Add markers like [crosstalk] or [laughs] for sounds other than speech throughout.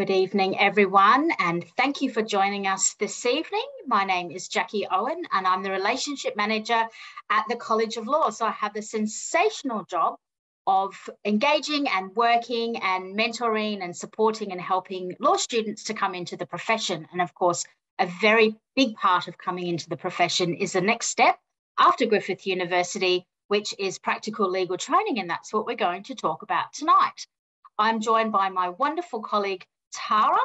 Good evening, everyone, and thank you for joining us this evening. My name is Jackie Owen, and I'm the Relationship Manager at the College of Law. So I have the sensational job of engaging and working and mentoring and supporting and helping law students to come into the profession. And of course, a very big part of coming into the profession is the next step after Griffith University, which is practical legal training. And that's what we're going to talk about tonight. I'm joined by my wonderful colleague, Tara,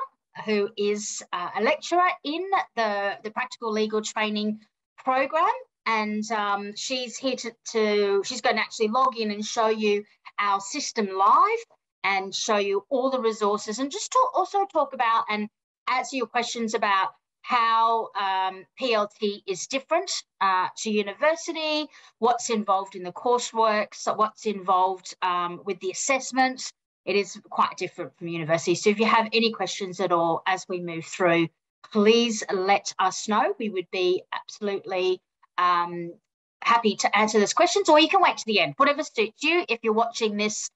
who is uh, a lecturer in the, the practical legal training program. And um, she's here to, to, she's going to actually log in and show you our system live and show you all the resources and just talk, also talk about and answer your questions about how um, PLT is different uh, to university, what's involved in the coursework, so what's involved um, with the assessment, it is quite different from university. So if you have any questions at all as we move through, please let us know. We would be absolutely um, happy to answer those questions, or you can wait to the end, whatever suits you. If you're watching this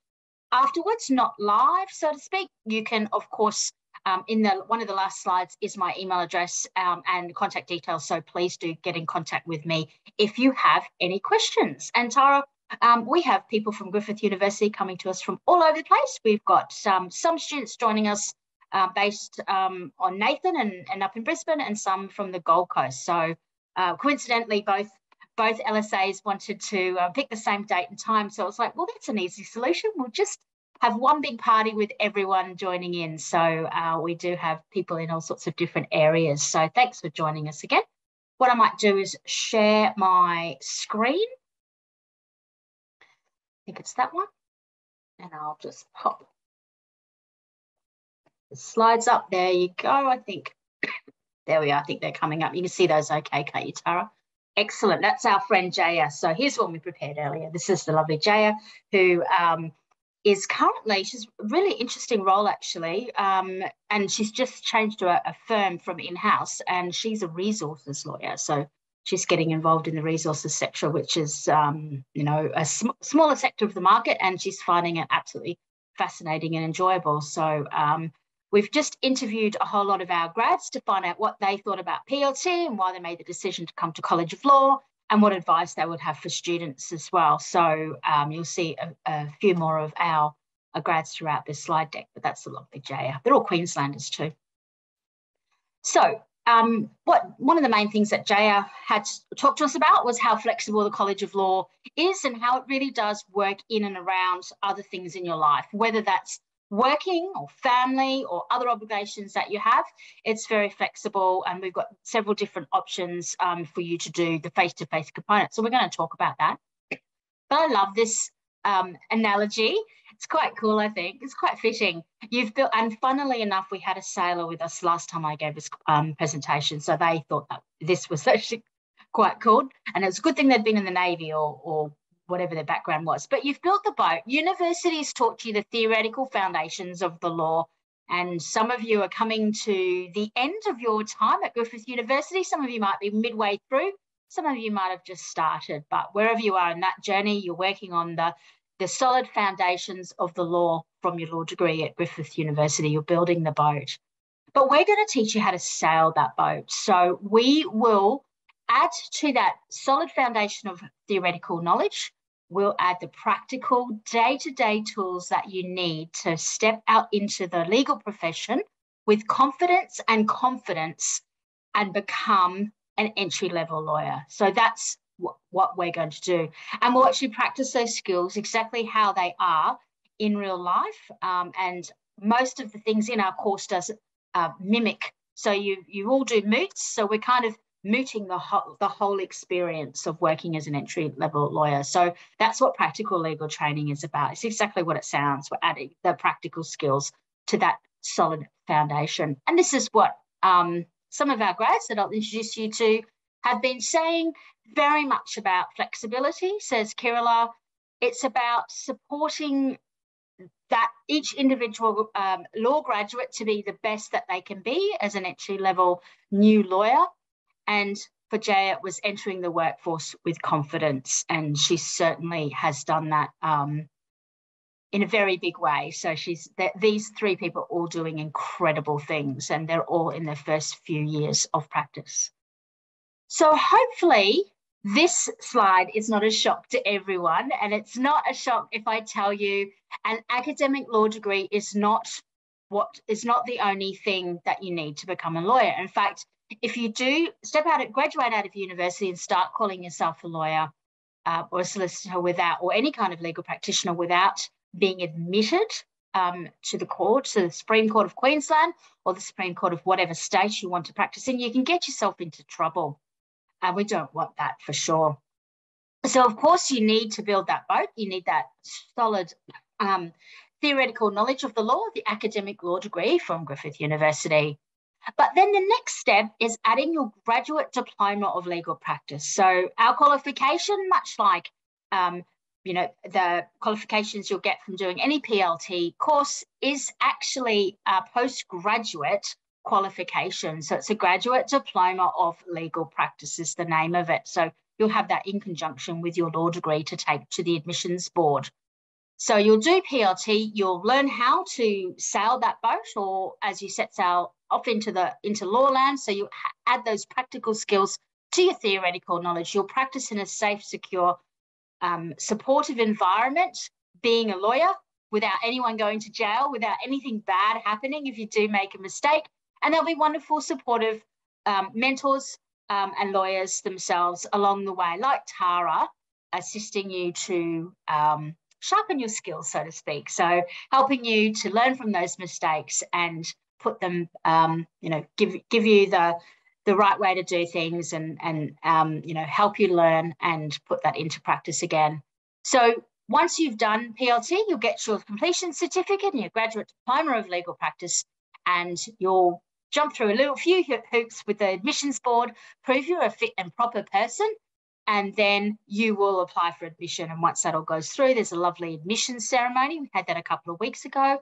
afterwards, not live, so to speak, you can, of course, um, in the one of the last slides is my email address um, and contact details. So please do get in contact with me if you have any questions. And Tara, um, we have people from Griffith University coming to us from all over the place. We've got um, some students joining us uh, based um, on Nathan and, and up in Brisbane and some from the Gold Coast. So uh, coincidentally, both both LSAs wanted to uh, pick the same date and time. So it's like, well, that's an easy solution. We'll just have one big party with everyone joining in. So uh, we do have people in all sorts of different areas. So thanks for joining us again. What I might do is share my screen think it's that one. And I'll just pop the slides up. There you go. I think, [coughs] there we are. I think they're coming up. You can see those okay, can't you, Tara? Excellent. That's our friend Jaya. So here's what we prepared earlier. This is the lovely Jaya who um, is currently, she's really interesting role actually. Um, and she's just changed to a, a firm from in-house and she's a resources lawyer. So she's getting involved in the resources sector, which is, um, you know, a sm smaller sector of the market, and she's finding it absolutely fascinating and enjoyable. So um, we've just interviewed a whole lot of our grads to find out what they thought about PLT and why they made the decision to come to College of Law and what advice they would have for students as well. So um, you'll see a, a, few more of our, our grads throughout this slide deck, but that's a lovely. They're all Queenslanders too. So um, what one of the main things that Jaya had talked to us about was how flexible the College of Law is and how it really does work in and around other things in your life, whether that's working or family or other obligations that you have. It's very flexible and we've got several different options um, for you to do the face-to-face -face component. So we're going to talk about that. But I love this um, analogy it's quite cool, I think. It's quite fitting. You've built, and funnily enough, we had a sailor with us last time I gave this um, presentation, so they thought that this was [laughs] actually quite cool. And it's a good thing they'd been in the Navy or, or whatever their background was. But you've built the boat. Universities taught you the theoretical foundations of the law. And some of you are coming to the end of your time at Griffith University. Some of you might be midway through. Some of you might have just started. But wherever you are in that journey, you're working on the the solid foundations of the law from your law degree at Griffith University. You're building the boat. But we're going to teach you how to sail that boat. So we will add to that solid foundation of theoretical knowledge. We'll add the practical day to day tools that you need to step out into the legal profession with confidence and confidence and become an entry level lawyer. So that's what, we're going to do. And we'll actually practice those skills exactly how they are in real life. Um, and most of the things in our course does uh, mimic. So you you all do moots. So we're kind of mooting the whole the whole experience of working as an entry level lawyer. So that's what practical legal training is about. It's exactly what it sounds. We're adding the practical skills to that solid foundation. And this is what um, some of our grads that I'll introduce you to have been saying very much about flexibility, says Kirila. It's about supporting that each individual um, law graduate to be the best that they can be as an entry level new lawyer. And for Jay, it was entering the workforce with confidence, and she certainly has done that um, in a very big way. So she's these three people all doing incredible things, and they're all in their first few years of practice. So hopefully this slide is not a shock to everyone, and it's not a shock if I tell you an academic law degree is not what is not the only thing that you need to become a lawyer. In fact, if you do step out, of, graduate out of university and start calling yourself a lawyer uh, or a solicitor without, or any kind of legal practitioner without being admitted um, to the court, to the Supreme Court of Queensland or the Supreme Court of whatever state you want to practice in, you can get yourself into trouble. And we don't want that for sure. So, of course, you need to build that boat. You need that solid um, theoretical knowledge of the law, the academic law degree from Griffith University. But then the next step is adding your graduate diploma of legal practice. So, our qualification, much like um, you know, the qualifications you'll get from doing any PLT course is actually a postgraduate qualification. So it's a graduate diploma of legal practice is the name of it. So you'll have that in conjunction with your law degree to take to the admissions board. So you'll do PLT, you'll learn how to sail that boat or as you set sail off into the into law land. So you add those practical skills to your theoretical knowledge. You'll practice in a safe, secure, um, supportive environment, being a lawyer without anyone going to jail, without anything bad happening if you do make a mistake. And there'll be wonderful, supportive um, mentors um, and lawyers themselves along the way, like Tara, assisting you to um, sharpen your skills, so to speak. So helping you to learn from those mistakes and put them, um, you know, give give you the the right way to do things and and um, you know help you learn and put that into practice again. So once you've done PLT, you'll get your completion certificate and your graduate diploma of legal practice, and you'll jump through a little few hoops with the admissions board, prove you're a fit and proper person, and then you will apply for admission. And once that all goes through, there's a lovely admission ceremony. We had that a couple of weeks ago.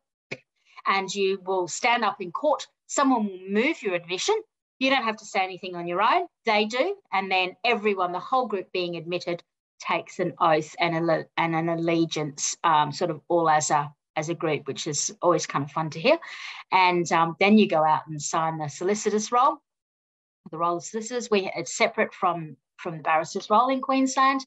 And you will stand up in court. Someone will move your admission you don't have to say anything on your own, they do. And then everyone, the whole group being admitted, takes an oath and, a, and an allegiance, um, sort of all as a as a group, which is always kind of fun to hear. And um, then you go out and sign the solicitor's roll. The roll of solicitors, we it's separate from from the barrister's roll in Queensland.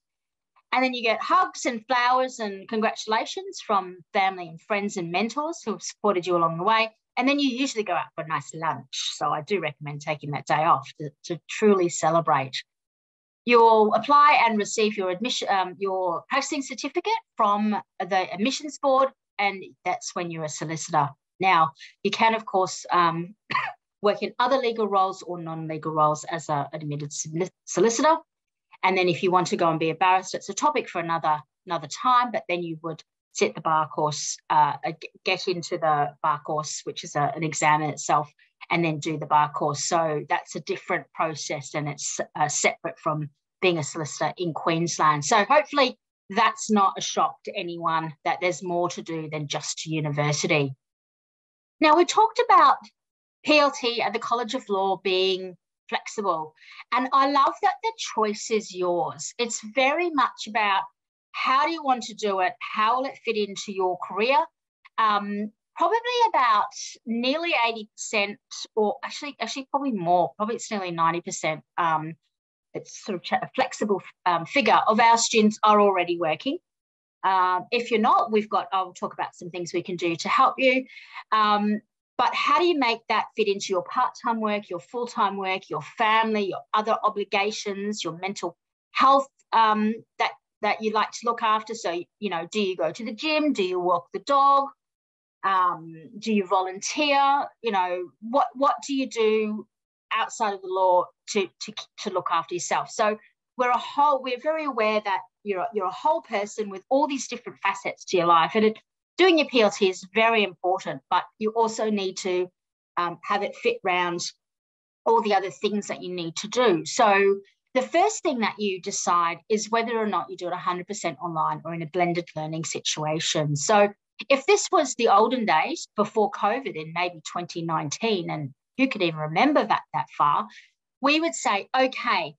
And then you get hugs and flowers and congratulations from family and friends and mentors who have supported you along the way. And then you usually go out for a nice lunch. So I do recommend taking that day off to, to truly celebrate. You'll apply and receive your admission, um, your posting certificate from the admissions board, and that's when you're a solicitor. Now, you can, of course, um, [coughs] work in other legal roles or non-legal roles as an admitted solicitor. And then if you want to go and be a barrister, it's a topic for another another time, but then you would sit the bar course, uh, get into the bar course, which is a, an exam in itself, and then do the bar course. So that's a different process and it's uh, separate from being a solicitor in Queensland. So hopefully that's not a shock to anyone that there's more to do than just university. Now, we talked about PLT at the College of Law being flexible, and I love that the choice is yours. It's very much about how do you want to do it? How will it fit into your career? Um, probably about nearly 80%, or actually, actually probably more, probably it's nearly 90%. Um, it's sort of a flexible um, figure of our students are already working. Um, if you're not, we've got, I'll talk about some things we can do to help you. Um, but how do you make that fit into your part time work, your full time work, your family, your other obligations, your mental health um, that that you like to look after. So, you know, do you go to the gym? Do you walk the dog? Um, do you volunteer? You know, what what do you do outside of the law to to to look after yourself? So we're a whole. We're very aware that you're you're a whole person with all these different facets to your life, and it, doing your PLT is very important. But you also need to um, have it fit round all the other things that you need to do. So the first thing that you decide is whether or not you do it 100% online or in a blended learning situation. So, if this was the olden days before COVID in maybe 2019, and who could even remember that that far, we would say, okay,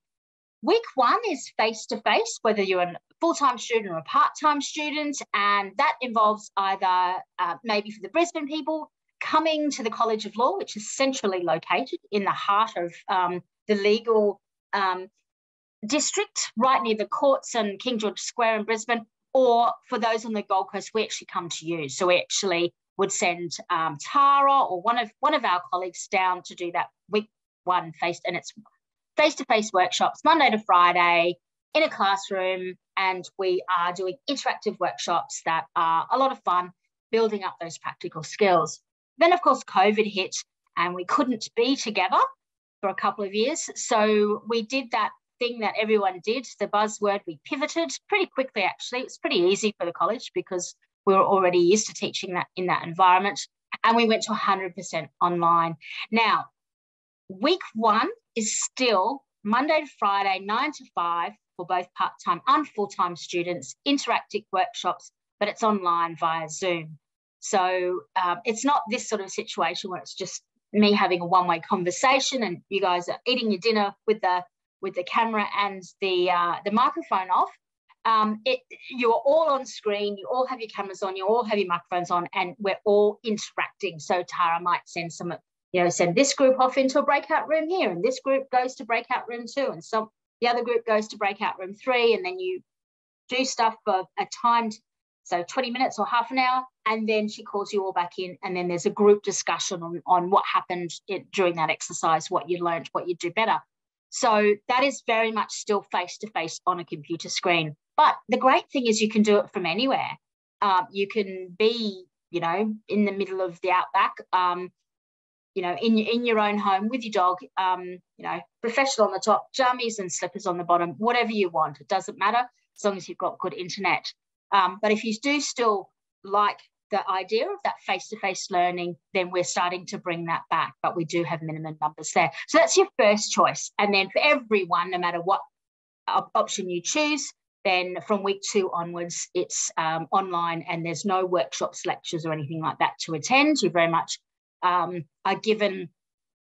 week one is face to face, whether you're a full-time student or a part-time student, and that involves either uh, maybe for the Brisbane people coming to the College of Law, which is centrally located in the heart of um, the legal um, district, right near the courts and King George Square in Brisbane, or for those on the Gold Coast, we actually come to you. So we actually would send um, Tara or one of one of our colleagues down to do that week one face, and it's face-to-face workshops Monday to Friday in a classroom, and we are doing interactive workshops that are a lot of fun, building up those practical skills. Then, of course, COVID hit, and we couldn't be together for a couple of years, so we did that thing that everyone did. The buzzword we pivoted pretty quickly. Actually, it was pretty easy for the college because we were already used to teaching that in that environment, and we went to 100% online. Now, week one is still Monday to Friday, nine to five for both part time and full time students, interactive workshops, but it's online via Zoom. So um, it's not this sort of situation where it's just me having a one way conversation and you guys are eating your dinner with the with the camera and the uh, the microphone off. Um, it, you're all on screen, you all have your cameras on, you all have your microphones on, and we're all interacting. So Tara might send some you know, send this group off into a breakout room here, and this group goes to breakout room two, and some the other group goes to breakout room three, and then you do stuff for a timed, so 20 minutes or half an hour, and then she calls you all back in, and then there's a group discussion on, on what happened during that exercise, what you learned, what you do better. So that is very much still face to face on a computer screen. But the great thing is you can do it from anywhere. Um, you can be, you know, in the middle of the outback. Um, you know, in, in your own home with your dog, um, you know, professional on the top, jammies and slippers on the bottom, whatever you want. It doesn't matter as long as you've got good internet. Um, but if you do still like the idea of that face-to-face learning, then we're starting to bring that back, but we do have minimum numbers there. So that's your first choice. And then for everyone, no matter what option you choose, then from week two onwards, it's um, online and there's no workshops, lectures, or anything like that to attend. You're very much um, are given,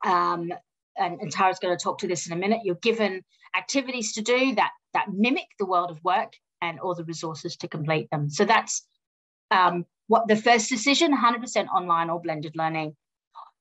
um, and, and Tara's going to talk to this in a minute, you're given activities to do that, that mimic the world of work and all the resources to complete them. So that's um, what the first decision 100% online or blended learning.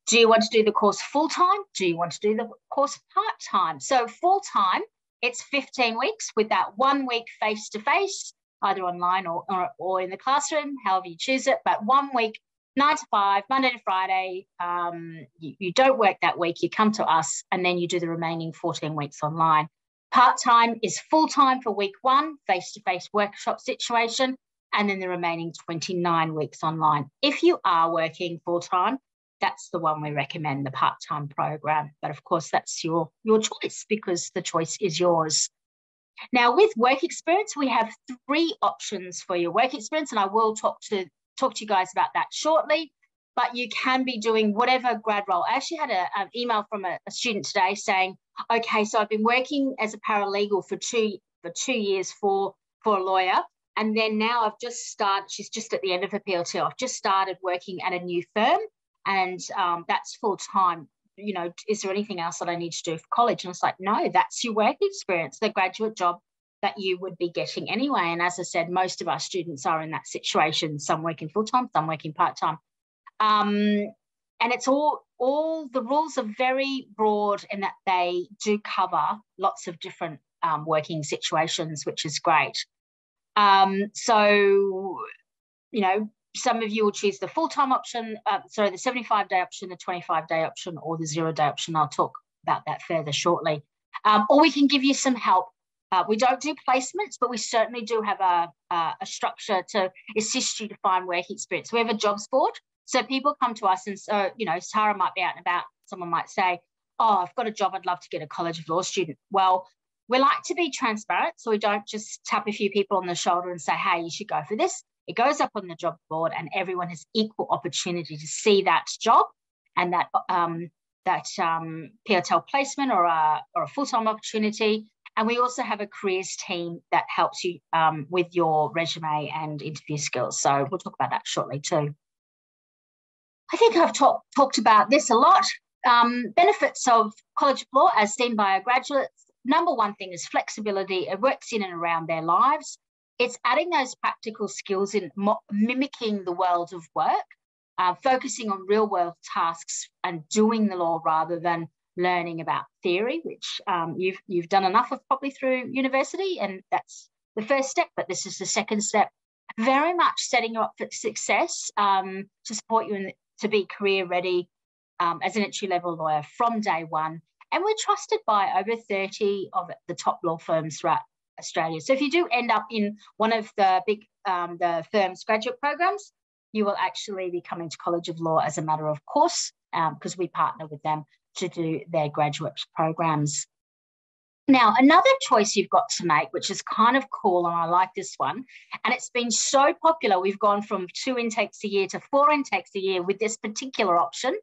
Do you want to do the course full time? Do you want to do the course part time? So, full time, it's 15 weeks with that one week face to face, either online or, or, or, in the classroom, however you choose it, but one week nine to five, Monday to Friday. Um, you, you don't work that week, you come to us, and then you do the remaining 14 weeks online. Part time is full time for week one, face to face workshop situation, and then the remaining 29 weeks online. If you are working full time, that's the one we recommend, the part time program. But of course, that's your, your choice because the choice is yours. Now, with work experience, we have three options for your work experience, and I will talk to talk to you guys about that shortly. But you can be doing whatever grad role. I actually had an email from a, a student today saying, okay, so I've been working as a paralegal for two for two years for for a lawyer, and then now I've just started. She's just at the end of her PLT. I've just started working at a new firm, and um, that's full time. You know, is there anything else that I need to do for college? And it's like, no, that's your work experience. The graduate job that you would be getting anyway. And as I said, most of our students are in that situation, some working full time, some working part time. Um, and it's all, all the rules are very broad in that they do cover lots of different um, working situations, which is great. Um, so, you know, some of you will choose the full time option, uh, sorry, the 75 day option, the 25 day option, or the zero day option. I'll talk about that further shortly. Um, or we can give you some help uh, we don't do placements, but we certainly do have a, a, a, structure to assist you to find work experience. We have a jobs board. So people come to us and so, you know, Sarah might be out and about. Someone might say, oh, I've got a job. I'd love to get a College of Law student. Well, we like to be transparent. So we don't just tap a few people on the shoulder and say, hey, you should go for this. It goes up on the job board and everyone has equal opportunity to see that job and that um, that um, placement or a, or a full-time opportunity and we also have a careers team that helps you um, with your resume and interview skills. So we'll talk about that shortly too. I think I've talk, talked about this a lot. Um, benefits of College of Law as seen by our graduates. Number one thing is flexibility. It works in and around their lives. it's adding those practical skills in mimicking the world of work, uh, focusing on real world tasks and doing the law rather than learning about theory, which um, you've you've done enough of probably through university, and that's the first step. But this is the second step. Very much setting you up for success um, to support you in, to be career ready um, as an entry level lawyer from day one. And we're trusted by over 30 of the top law firms throughout Australia. So if you do end up in one of the big um, the firm's graduate programs, you will actually be coming to College of Law as a matter of course, because um, we partner with them to do their graduate programs. Now, another choice you've got to make, which is kind of cool, and I like this one, and it's been so popular, we've gone from two intakes a year to four intakes a year with this particular option.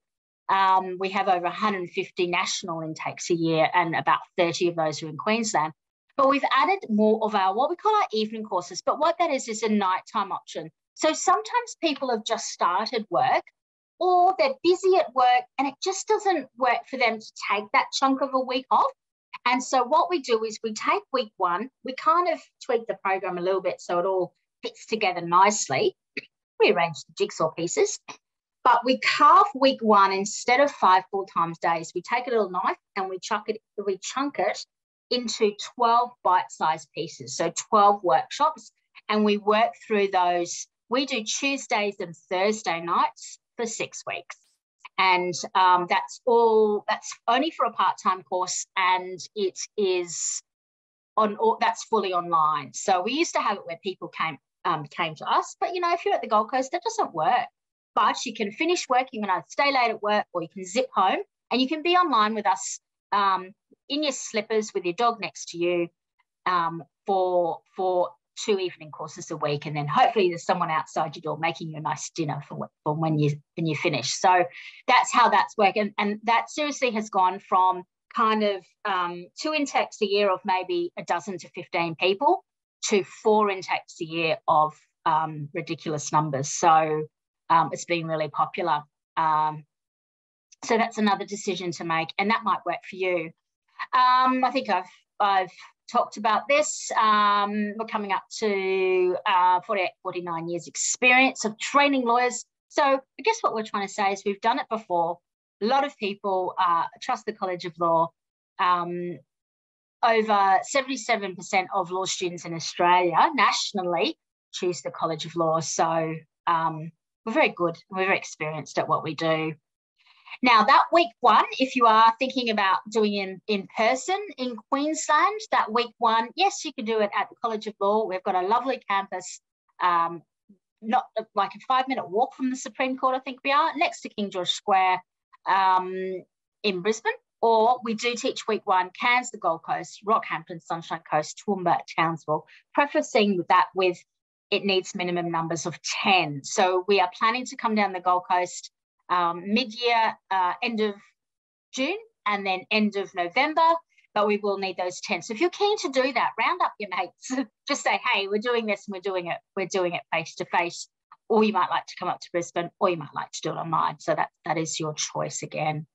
Um, we have over 150 national intakes a year, and about 30 of those are in Queensland. But we've added more of our what we call our evening courses. But what that is is a nighttime option. So sometimes people have just started work or they're busy at work and it just doesn't work for them to take that chunk of a week off. And so what we do is we take week one, we kind of tweak the program a little bit so it all fits together nicely, rearrange the jigsaw pieces, but we carve week one instead of five full time days. We take a little knife and we chuck it, we chunk it into 12 bite-sized pieces, so 12 workshops, and we work through those. We do Tuesdays and Thursday nights for six weeks. And um, that's all, that's only for a part-time course and it is on, all, that's fully online. So we used to have it where people came, um, came to us, but you know, if you're at the Gold Coast, that doesn't work. But you can finish working and either stay late at work or you can zip home and you can be online with us um, in your slippers with your dog next to you um, for for two evening courses a week, and then hopefully there's someone outside your door making you a nice dinner for, for when you when you finish. So that's how that's working, and that seriously has gone from kind of um, two intakes a year of maybe a dozen to 15 people to four intakes a year of um, ridiculous numbers. So um, it's been really popular. Um, so that's another decision to make, and that might work for you. Um, I think I've I've talked about this. Um, we're coming up to uh, 48, 49 years experience of training lawyers. So I guess what we're trying to say is we've done it before. A lot of people uh, trust the College of Law. Um, over 77% of law students in Australia nationally choose the College of Law. So um, we're very good. We're very experienced at what we do. Now, that week one, if you are thinking about doing in, in person in Queensland, that week one, yes, you can do it at the College of Law. We've got a lovely campus, um, not like a five minute walk from the Supreme Court, I think we are, next to King George Square um, in Brisbane. Or we do teach week one, Cairns, the Gold Coast, Rockhampton, Sunshine Coast, Toowoomba, Townsville, prefacing that with it needs minimum numbers of 10. So we are planning to come down the Gold Coast um, mid-year, uh, end of June, and then end of November. But we will need those 10. So if you're keen to do that, round up your mates. [laughs] Just say, hey, we're doing this and we're doing it. We're doing it face to face. Or you might like to come up to Brisbane, or you might like to do it online. So that, that is your choice again.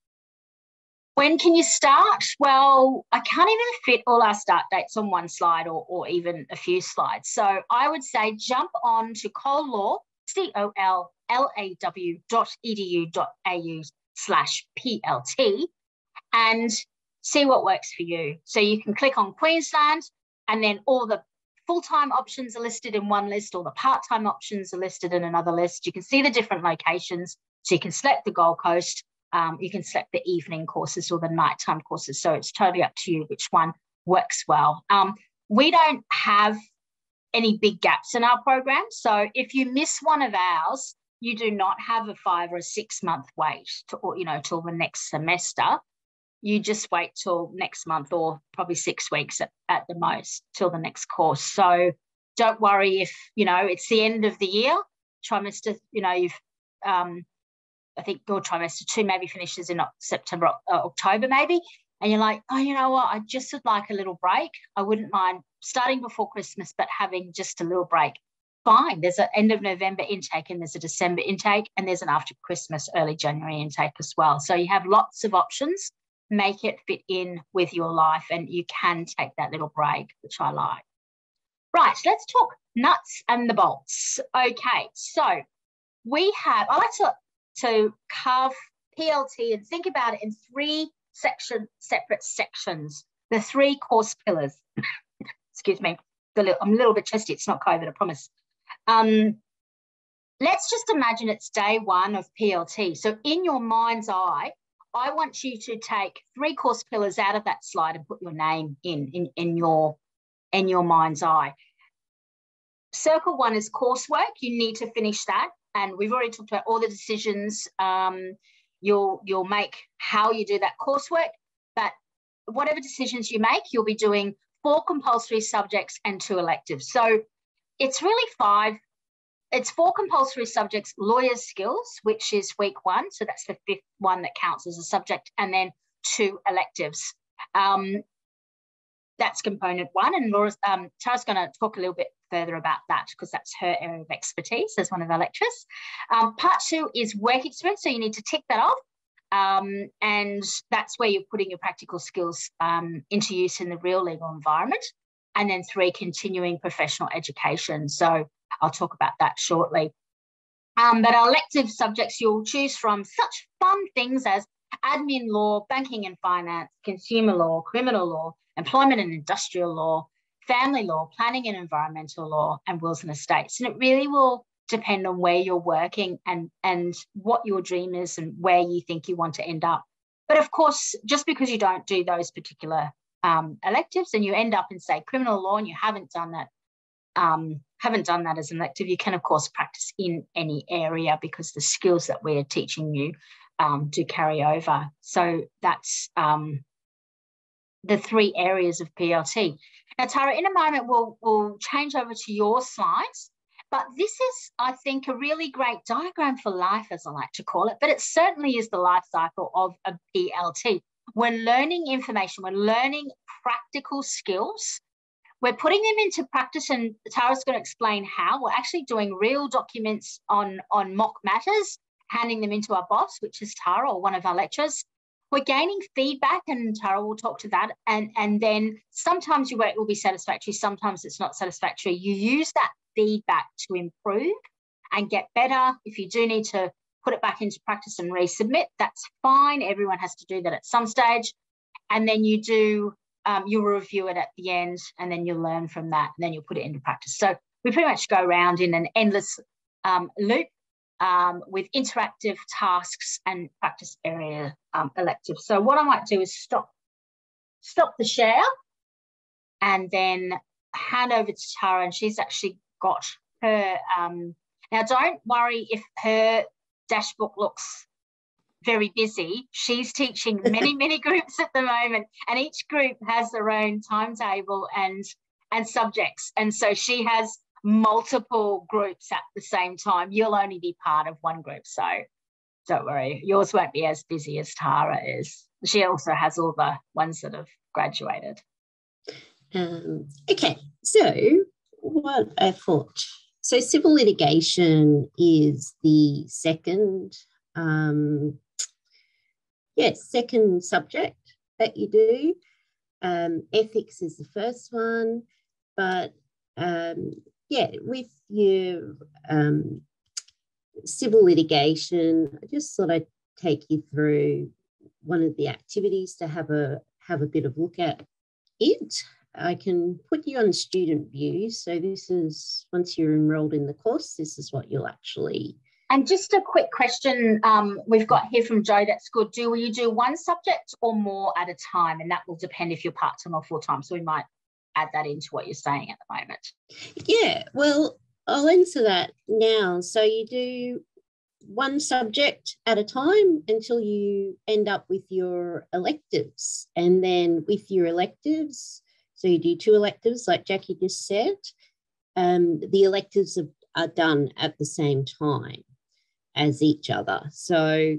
When can you start? Well, I can't even fit all our start dates on one slide or, or even a few slides. So I would say jump on to Cole Law, C O L law.edu.au slash PLT and see what works for you. So you can click on Queensland and then all the full-time options are listed in one list, all the part-time options are listed in another list. You can see the different locations. So you can select the Gold Coast, um, you can select the evening courses or the nighttime courses. So it's totally up to you which one works well. Um, we don't have any big gaps in our program. So if you miss one of ours, you do not have a five or a six month wait to, or, you know, till the next semester. You just wait till next month or probably six weeks at, at the most till the next course. So don't worry if, you know, it's the end of the year, trimester, you know, you've, um, I think your trimester two maybe finishes in September, uh, October maybe. And you're like, oh, you know what? I just would like a little break. I wouldn't mind starting before Christmas, but having just a little break fine. There's an end of November intake and there's a December intake and there's an after Christmas, early January intake as well. So you have lots of options. Make it fit in with your life and you can take that little break, which I like. Right, let's talk nuts and the bolts. Okay, so we have, I like to, to carve PLT and think about it in three section, separate sections, the three course pillars. [coughs] Excuse me, I'm a little bit chesty, it's not COVID, I promise. Um, let's just imagine it's day one of PLT. So in your mind's eye, I want you to take three course pillars out of that slide and put your name in, in, in your in your mind's eye. Circle one is coursework. You need to finish that. And we've already talked about all the decisions um, you'll, you'll make, how you do that coursework. But whatever decisions you make, you'll be doing four compulsory subjects and two electives. So it's really five. It's four compulsory subjects, lawyer's skills, which is week one. So that's the fifth one that counts as a subject, and then two electives. Um, that's component one. And Laura's, um, Tara's going to talk a little bit further about that because that's her area of expertise as one of our lecturers. Um, part two is work experience. So you need to tick that off. Um, and that's where you're putting your practical skills um, into use in the real legal environment. And then three, continuing professional education. So I'll talk about that shortly. Um, but our elective subjects you'll choose from such fun things as admin law, banking and finance, consumer law, criminal law, employment and industrial law, family law, planning and environmental law, and wills and estates. And it really will depend on where you're working and, and what your dream is and where you think you want to end up. But of course, just because you don't do those particular um, electives and you end up in, say, criminal law and you haven't done that, um, haven't done that as an elective, you can, of course, practice in any area because the skills that we're teaching you um, do carry over. So that's um, the three areas of PLT. Now, Tara, in a moment, we'll, we'll change over to your slides. But this is, I think, a really great diagram for life, as I like to call it. But it certainly is the life cycle of a PLT. We're learning information, we're learning practical skills. We're putting them into practice, and Tara's going to explain how. We're actually doing real documents on, on mock matters, handing them into our boss, which is Tara or one of our lecturers we're gaining feedback and Tara will talk to that. And, and then sometimes your work will be satisfactory, sometimes it's not satisfactory. You use that feedback to improve and get better. If you do need to put it back into practice and resubmit, that's fine. Everyone has to do that at some stage. And then you do, um, you'll review it at the end and then you'll learn from that and then you'll put it into practice. So we pretty much go around in an endless um, loop um, with interactive tasks and practice area um, electives. So what I might do is stop, stop the share and then hand over to Tara and she's actually got her, um, now don't worry if her dashbook looks very busy. She's teaching many, [laughs] many groups at the moment, and each group has their own timetable and and subjects. And so she has multiple groups at the same time, you'll only be part of one group. So don't worry, yours won't be as busy as Tara is. She also has all the ones that have graduated. Um, okay, so what I thought. So civil litigation is the second, um, yeah, second subject that you do. Um, ethics is the first one, but um, yeah, with your um, civil litigation, I just thought I'd take you through one of the activities to have a have a bit of look at it. I can put you on student view. So this is once you're enrolled in the course, this is what you'll actually. And just a quick question um, we've got here from Joe. That's good. Do you do one subject or more at a time? And that will depend if you're part time or full time. So we might add that into what you're saying at the moment? Yeah, well, I'll answer that now. So you do one subject at a time until you end up with your electives. And then with your electives, so you do two electives, like Jackie just said, um, the electives are, are done at the same time as each other. So,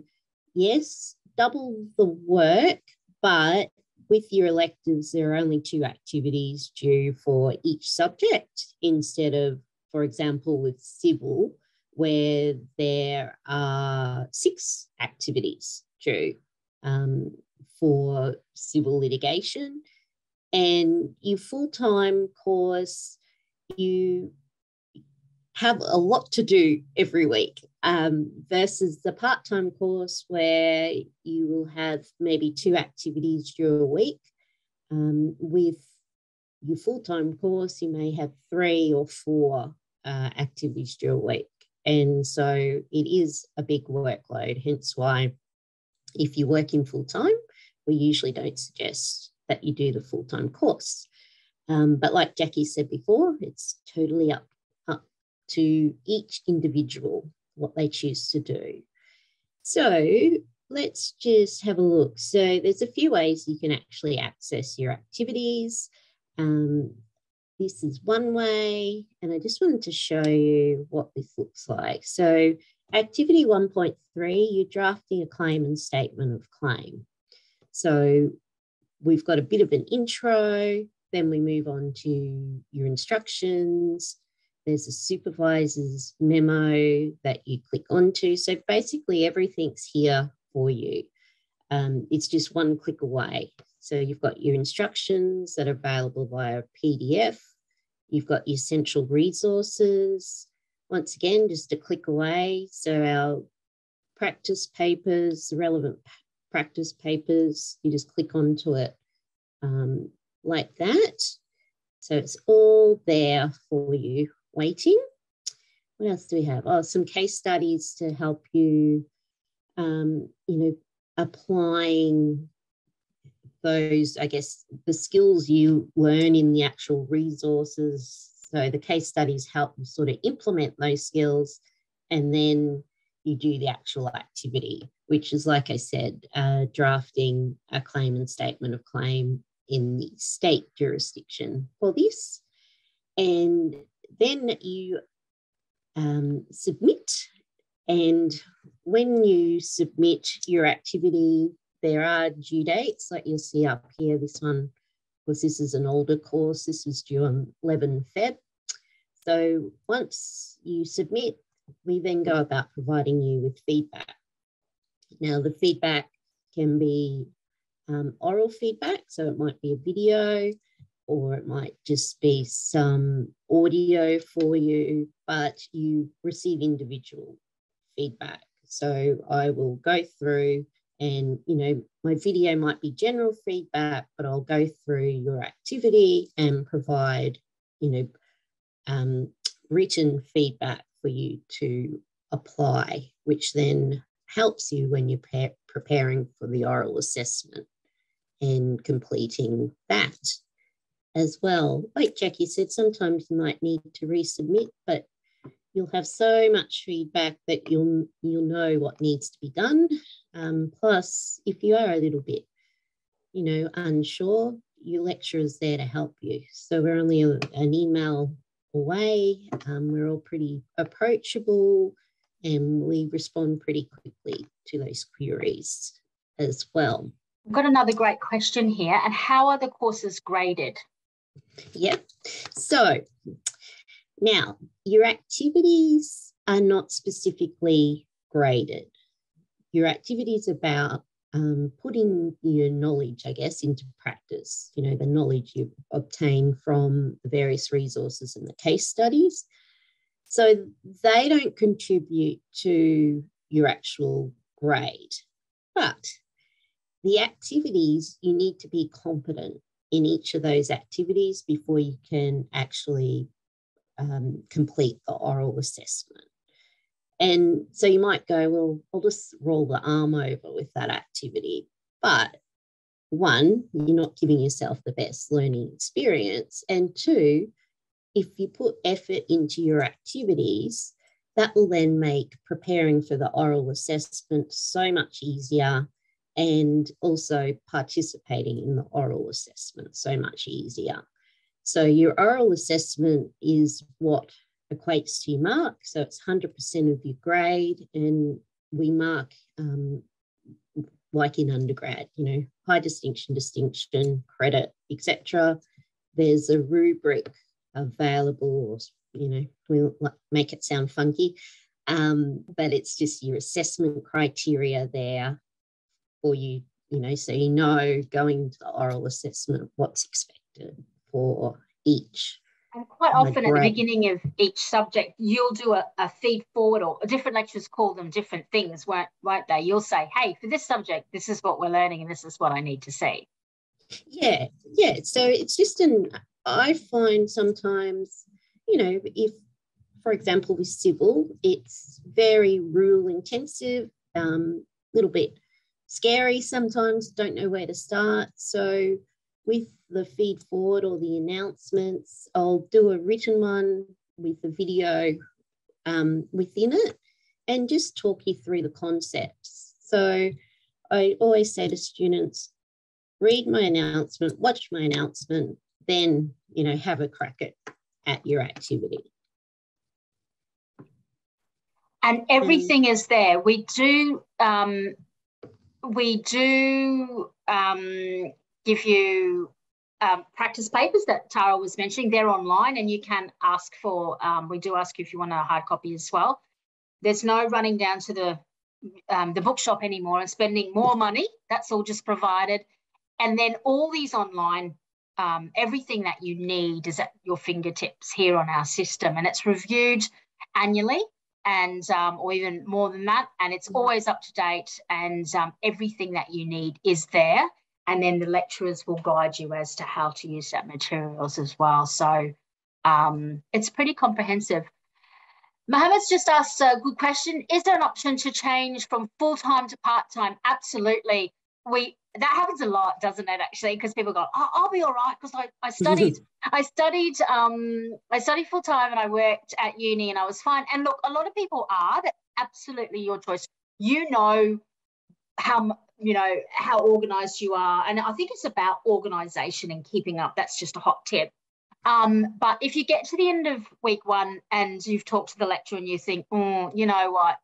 yes, double the work, but with your electives, there are only two activities due for each subject instead of, for example, with civil, where there are six activities due um, for civil litigation. And your full time course, you have a lot to do every week um, versus the part time course where you will have maybe two activities during a week. Um, with your full time course, you may have three or four uh, activities during a week. And so it is a big workload, hence why if you're working full time, we usually don't suggest that you do the full time course. Um, but like Jackie said before, it's totally up, up to each individual what they choose to do. So let's just have a look. So there's a few ways you can actually access your activities. Um, this is one way, and I just wanted to show you what this looks like. So activity 1.3, you're drafting a claim and statement of claim. So we've got a bit of an intro, then we move on to your instructions. There's a supervisor's memo that you click onto. So basically, everything's here for you. Um, it's just one click away. So you've got your instructions that are available via PDF. You've got your central resources. Once again, just a click away. So our practice papers, relevant practice papers, you just click onto it um, like that. So it's all there for you waiting. What else do we have? Oh, some case studies to help you, um, you know, applying those, I guess, the skills you learn in the actual resources. So the case studies help you sort of implement those skills and then you do the actual activity, which is, like I said, uh, drafting a claim and statement of claim in the state jurisdiction for this. And then you um, submit. And when you submit your activity, there are due dates like you'll see up here. This one, because this is an older course, this was due on 11 Feb. So once you submit, we then go about providing you with feedback. Now, the feedback can be um, oral feedback. So it might be a video or it might just be some audio for you, but you receive individual feedback. So I will go through and, you know, my video might be general feedback, but I'll go through your activity and provide, you know, um, written feedback for you to apply, which then helps you when you're preparing for the oral assessment and completing that as well. Like Jackie said, sometimes you might need to resubmit, but you'll have so much feedback that you'll you'll know what needs to be done. Um, plus, if you are a little bit, you know, unsure, your lecturer is there to help you. So we're only a, an email away. Um, we're all pretty approachable, and we respond pretty quickly to those queries as well. I've got another great question here. And how are the courses graded? Yep. So now your activities are not specifically graded. Your activities about um, putting your knowledge, I guess, into practice, you know, the knowledge you obtain from the various resources and the case studies. So they don't contribute to your actual grade. But the activities, you need to be competent in each of those activities before you can actually um, complete the oral assessment. And so you might go, well, I'll just roll the arm over with that activity. But one, you're not giving yourself the best learning experience. And two, if you put effort into your activities, that will then make preparing for the oral assessment so much easier and also participating in the oral assessment so much easier. So your oral assessment is what equates to your mark. So it's 100% of your grade, and we mark um, like in undergrad, you know, high distinction, distinction, credit, etc. There's a rubric available, or you know, we'll make it sound funky, um, but it's just your assessment criteria there for you, you know, so you know going to the oral assessment what's expected for each. And quite often at the beginning of each subject, you'll do a, a feed forward or different lecturers call them different things, won't, won't they? You'll say, hey, for this subject, this is what we're learning and this is what I need to see. Yeah, yeah. So it's just an, I find sometimes, you know, if, for example, with civil, it's very rule intensive, a um, little bit scary sometimes, don't know where to start. So with the feed forward or the announcements. I'll do a written one with the video um, within it and just talk you through the concepts. So I always say to students, read my announcement, watch my announcement, then, you know, have a crack at, at your activity. And everything is there. We do, um, we do um, give you um, practice papers that Tara was mentioning. They're online and you can ask for, um, we do ask you if you want a hard copy as well. There's no running down to the, um, the bookshop anymore and spending more money. That's all just provided. And then all these online, um, everything that you need is at your fingertips here on our system. And it's reviewed annually and um, or even more than that. And it's mm-hmm. always up to date and um, everything that you need is there and then the lecturers will guide you as to how to use that materials as well. So um, it's pretty comprehensive. Mohammed's just asked a good question. Is there an option to change from full-time to part-time? Absolutely. We that happens a lot, doesn't it? Actually, because people go, oh, "I'll be all right," because I, I studied, [laughs] I studied, um, I studied full time, and I worked at uni, and I was fine. And look, a lot of people are. That's absolutely your choice. You know how you know how organized you are and i think it's about organization and keeping up that's just a hot tip um, but if you get to the end of week one and you've talked to the lecturer and you think oh you know what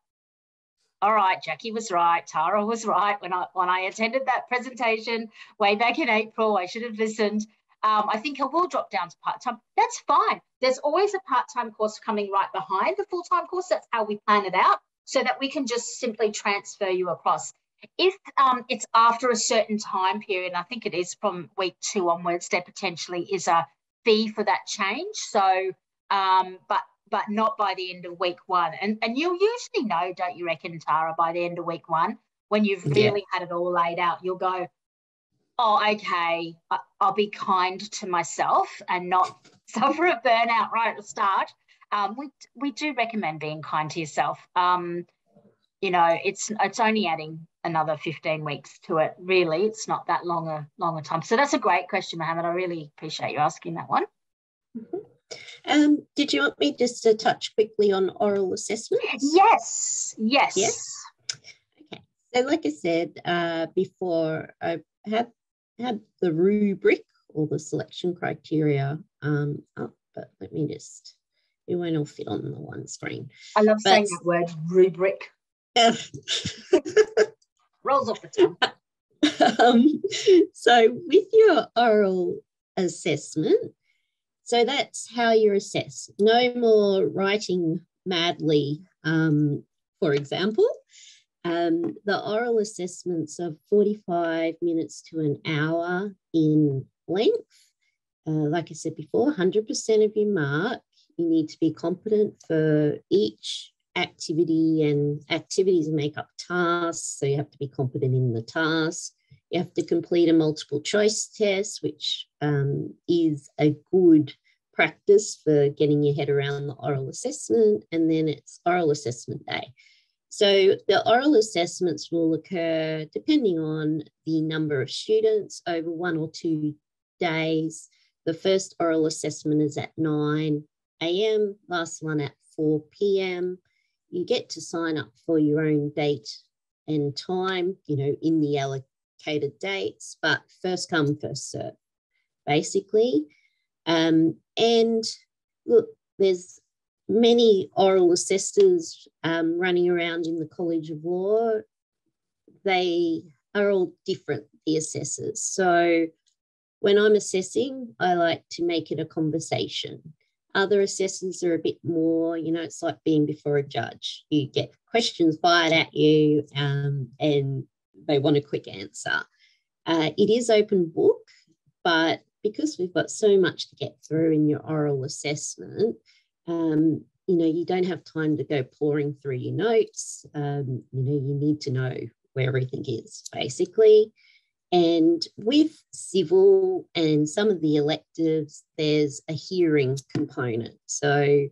all right jackie was right tara was right when i when i attended that presentation way back in april i should have listened um, I think I will drop down to part time. That's fine. There's always a part time course coming right behind the full time course. That's how we plan it out so that we can just simply transfer you across. If um, it's after a certain time period, I think it is from week two onwards, there potentially is a fee for that change. So, um, but but not by the end of week one. And and you'll usually know, don't you reckon, Tara, by the end of week one, when you've really yeah. had it all laid out, you'll go, oh, okay, I'll be kind to myself and not [laughs] suffer a burnout right at the start. Um, we we do recommend being kind to yourself. Um, you know, it's it's only adding another 15 weeks to it. Really, it's not that long a longer time. So that's a great question, Mohammed. I really appreciate you asking that one. Um, did you want me just to touch quickly on oral assessments? Yes, yes. Yes. Okay. So, like I said uh, before, I have had the rubric or the selection criteria um, up, but let me just, it won't all fit on the one screen. I love but, saying that word, rubric. [laughs] Rolls off the tongue. [laughs] Um, so, with your oral assessment, so that's how you're assessed. No more writing madly, um, for example. Um, the oral assessments are 45 minutes to an hour in length. Uh, like I said before, 100% of your mark. You need to be competent for each activity and activities make up tasks. So you have to be competent in the task. You have to complete a multiple choice test, which um, is a good practice for getting your head around the oral assessment. And then it's oral assessment day. So the oral assessments will occur depending on the number of students over one or two days. The first oral assessment is at 9 a.m., last one at 4 p.m you get to sign up for your own date and time, you know, in the allocated dates, but first come, first serve, basically. Um, and look, there's many oral assessors um, running around in the College of Law. They are all different, the assessors. So when I'm assessing, I like to make it a conversation. Other assessors are a bit more, you know, it's like being before a judge. You get questions fired at you um, and they want a quick answer. Uh, it is open book, but because we've got so much to get through in your oral assessment, um, you know, you don't have time to go pouring through your notes. Um, you know, you need to know where everything is basically. And with civil and some of the electives, there's a hearing component. So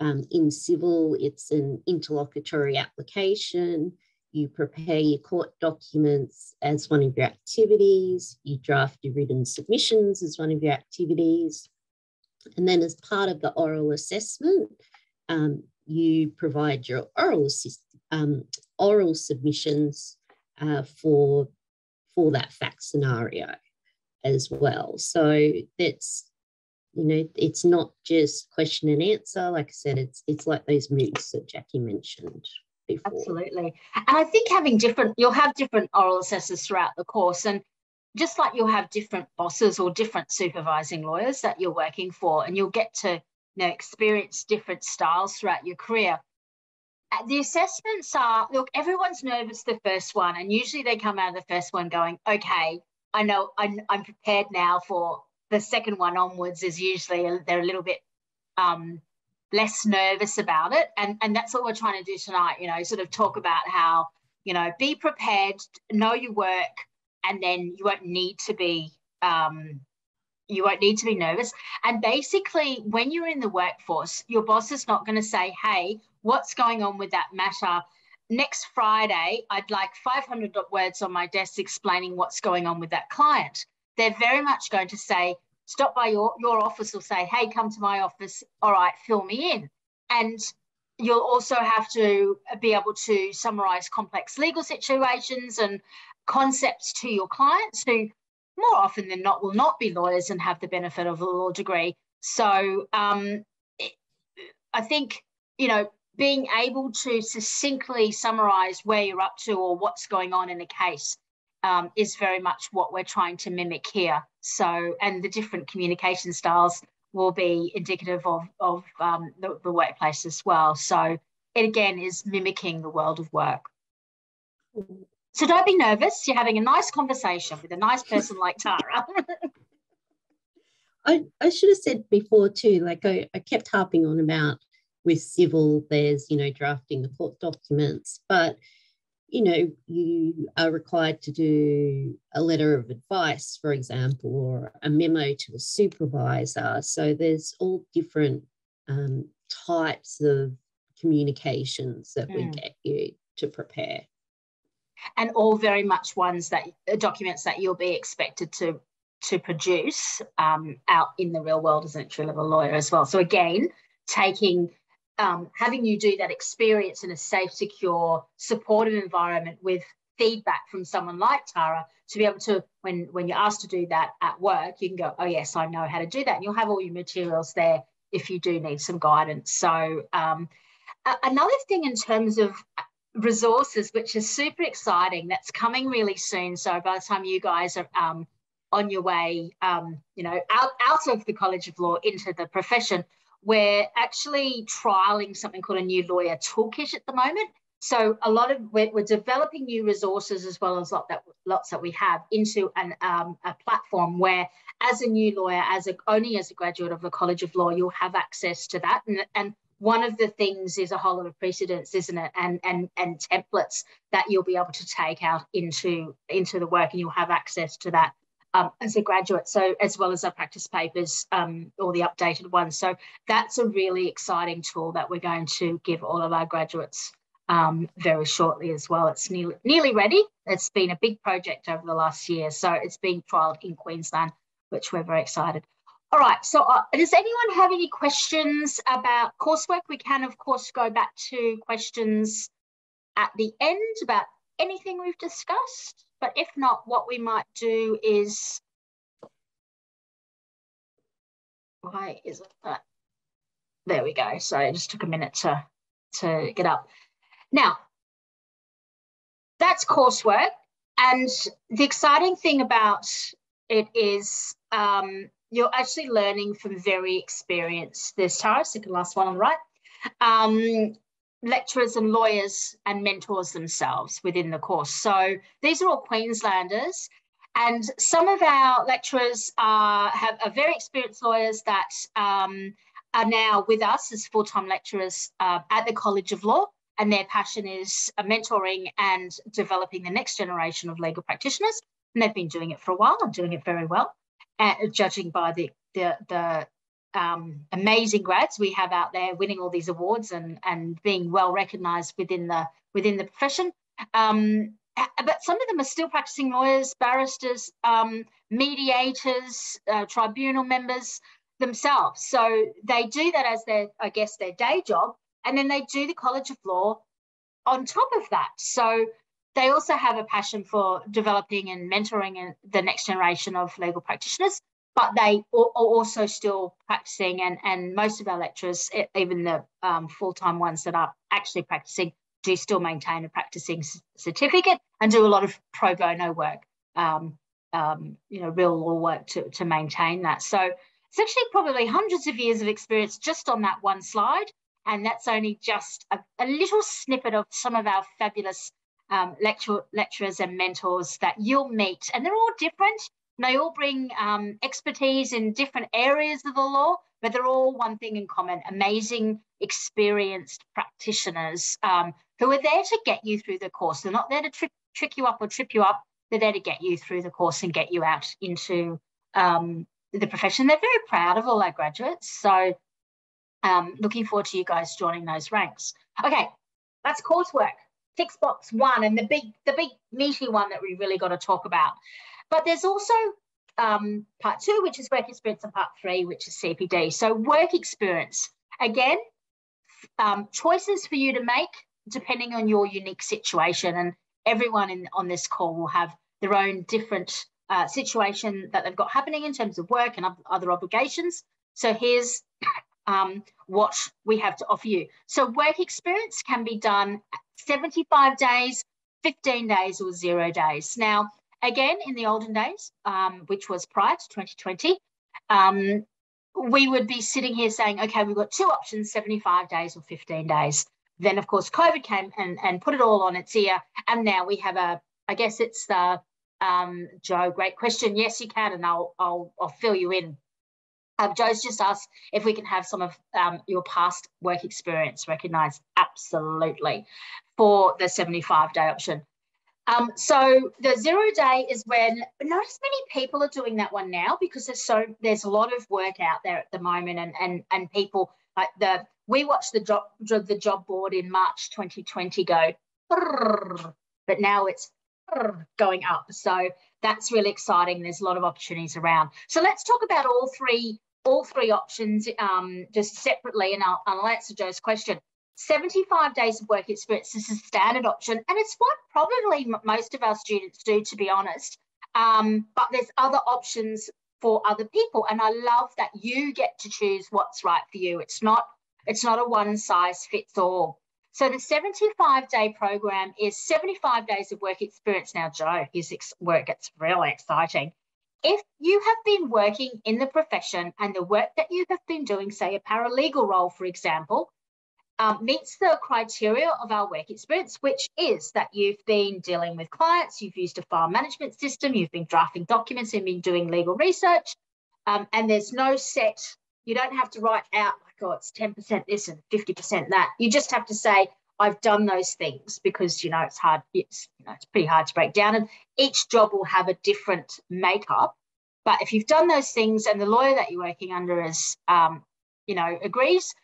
um, in civil, it's an interlocutory application. You prepare your court documents as one of your activities. You draft your written submissions as one of your activities. And then, as part of the oral assessment, um, you provide your oral, um, oral submissions uh, for, for that fact scenario as well. So that's you know it's not just question and answer like i said it's it's like those moods that jackie mentioned before. Absolutely. And i think having different you'll have different oral assessors throughout the course and just like you'll have different bosses or different supervising lawyers that you're working for and you'll get to you know experience different styles throughout your career. Uh, the assessments are look everyone's nervous the first one and usually they come out of the first one going okay i know i'm, I'm prepared now for the second one onwards is usually they're a little bit um, less nervous about it. And, and that's what we're trying to do tonight, you know, sort of talk about how, you know, be prepared, know your work, and then you won't need to be um, you won't need to be nervous. And basically, when you're in the workforce, your boss is not going to say, hey, what's going on with that matter? Next Friday, I'd like 500 words on my desk explaining what's going on with that client they're very much going to say, stop by your, your office or say, hey, come to my office. All right, fill me in. And you'll also have to be able to summarize complex legal situations and concepts to your clients who more often than not will not be lawyers and have the benefit of a law degree. So um, I think, you know, being able to succinctly summarize where you're up to or what's going on in a case um, is very much what we're trying to mimic here. So, and the different communication styles will be indicative of, of um, the, the workplace as well. So, it again is mimicking the world of work. So, don't be nervous. You're having a nice conversation with a nice person like Tara. [laughs] I, I should have said before too, like I, I kept harping on about with civil, there's, you know, drafting the court documents, but you know, you are required to do a letter of advice, for example, or a memo to a supervisor. So there's all different um, types of communications that mm. we get you to prepare. And all very much ones that uh, documents that you'll be expected to to produce um, out in the real world as an entry level lawyer as well. So again, taking um, having you do that experience in a safe, secure, supportive environment with feedback from someone like Tara to be able to, when, when you're asked to do that at work, you can go, oh, yes, I know how to do that. And you'll have all your materials there if you do need some guidance. So, um, another thing in terms of resources, which is super exciting, that's coming really soon. So, by the time you guys are um, on your way, um, you know, out, out of the College of Law into the profession, we're actually trialing something called a new lawyer toolkit at the moment. So a lot of we're, we're developing new resources as well as lot that lots that we have into an um, a platform where, as a new lawyer, as a, only as a graduate of the College of Law, you'll have access to that. And, and one of the things is a whole lot of precedents, isn't it? And and and templates that you'll be able to take out into into the work, and you'll have access to that um, as a graduate, so as well as our practice papers um, or the updated ones. So that's a really exciting tool that we're going to give all of our graduates um, very shortly as well. It's nearly, nearly ready. It's been a big project over the last year. So it's being trialled in Queensland, which we're very excited. All right, so uh, does anyone have any questions about coursework? We can, of course, go back to questions at the end about anything we've discussed. But if not, what we might do is, why is it that? There we go. So it just took a minute to, to get up. Now, that's coursework. And the exciting thing about it is um, you're actually learning from very experienced, there's Tara, second last one on the right, um, lecturers and lawyers and mentors themselves within the course. So these are all Queenslanders. And some of our lecturers are, have, are very experienced lawyers that um, are now with us as full-time lecturers uh, at the College of Law and their passion is uh, mentoring and developing the next generation of legal practitioners. And they've been doing it for a while and doing it very well, uh, judging by the, the, the um, amazing grads we have out there winning all these awards and, and being well recognized within the, within the profession. Um, but some of them are still practicing lawyers, barristers, um, mediators, uh, tribunal members themselves. So they do that as their, I guess, their day job, and then they do the College of Law on top of that. So they also have a passion for developing and mentoring the next generation of legal practitioners, but they are also still practicing. And, and most of our lecturers, even the um, full time ones that are actually practicing, do still maintain a practicing certificate and do a lot of pro bono work, um, um, you know, real law work to, to maintain that. So it's actually probably hundreds of years of experience just on that one slide. And that's only just a, a little snippet of some of our fabulous um, lecture, lecturers and mentors that you'll meet. And they're all different. They all bring um, expertise in different areas of the law, but they're all one thing in common amazing, experienced practitioners um, who are there to get you through the course. They're not there to trick, trick you up or trip you up. They're there to get you through the course and get you out into um, the profession. They're very proud of all our graduates. So um, looking forward to you guys joining those ranks. Okay, that's coursework. Tick box one and the big, the big meaty one that we really got to talk about. But there's also um, part two, which is work experience, and part three, which is CPD. So work experience. Again, um, choices for you to make depending on your unique situation. And everyone in, on this call will have their own different uh, situation that they've got happening in terms of work and other obligations. So here's [coughs] um, what we have to offer you. So work experience can be done 75 days, 15 days or zero days. Now, again, in the olden days, um, which was prior to 2020, um, we would be sitting here saying, okay, we've got two options, 75 days or 15 days. Then, of course, COVID came and, and put it all on its ear. And now we have a, I guess it's the, um, Joe, great question. Yes, you can. And I'll, I'll, I'll fill you in um, Joe's just asked if we can have some of um, your past work experience recognised. Absolutely, for the 75 day option. Um, so the zero day is when not as many people are doing that one now because there's so there's a lot of work out there at the moment and and and people like the we watched the job the job board in March 2020 go, but now it's going up. So that's really exciting. There's a lot of opportunities around. So let's talk about all three all three options um, just separately, and I'll, I'll answer Joe's question. 75 days of work experience is a standard option, and it's what probably most of our students do, to be honest. Um, but there's other options for other people, and I love that you get to choose what's right for you. It's not it's not a one size fits all. So the 75 day program is 75 days of work experience. Now, Joe, his work gets really exciting. If you have been working in the profession and the work that you have been doing, say a paralegal role, for example, um, meets the criteria of our work experience, which is that you've been dealing with clients, you've used a file management system, you've been drafting documents, and been doing legal research, um, and there's no set, you don't have to write out, like, oh, it's 10% this and 50% that. You just have to say, I've done those things because you know it's hard. It's you know, it's pretty hard to break down, and each job will have a different makeup. But if you've done those things, and the lawyer that you're working under is, um, you know, agrees,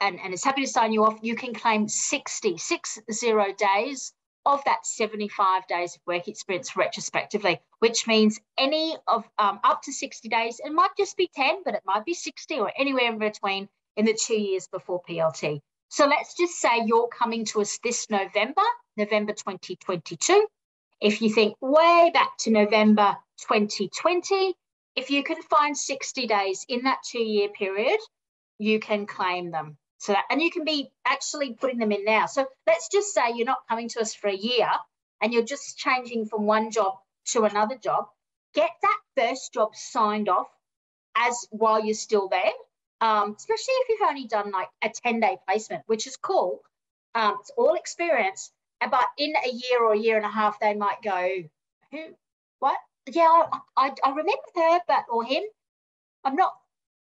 and, and is happy to sign you off, you can claim 60, six zero days of that 75 days of work experience retrospectively, which means any of um, up to 60 days. It might just be 10, but it might be 60 or anywhere in between in the two years before PLT. So let's just say you're coming to us this November, November 2022. If you think way back to November 2020, if you can find 60 days in that two year period, you can claim them. So that, and you can be actually putting them in now. So let's just say you're not coming to us for a year and you're just changing from one job to another job. Get that first job signed off as while you're still there um, especially if you've only done like a 10 day placement, which is cool. Um, it's all experience. But in a year or a year and a half, they might go, who, what? yeah, I, I remember her, but or him. I'm not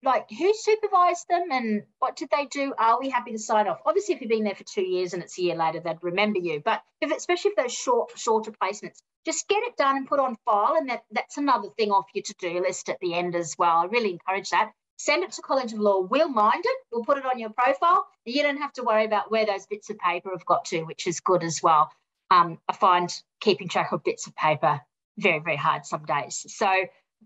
like who supervised them and what did they do? Are we happy to sign off? Obviously, if you've been there for two years and it's a year later, they'd remember you. But if especially if those short, shorter placements, just get it done and put on file. And that, that's another thing off your to-do list at the end as well. I really encourage that. Send it to College of Law. We'll mind it. We'll put it on your profile. You don't have to worry about where those bits of paper have got to, which is good as well. Um, I find keeping track of bits of paper very, very hard some days. So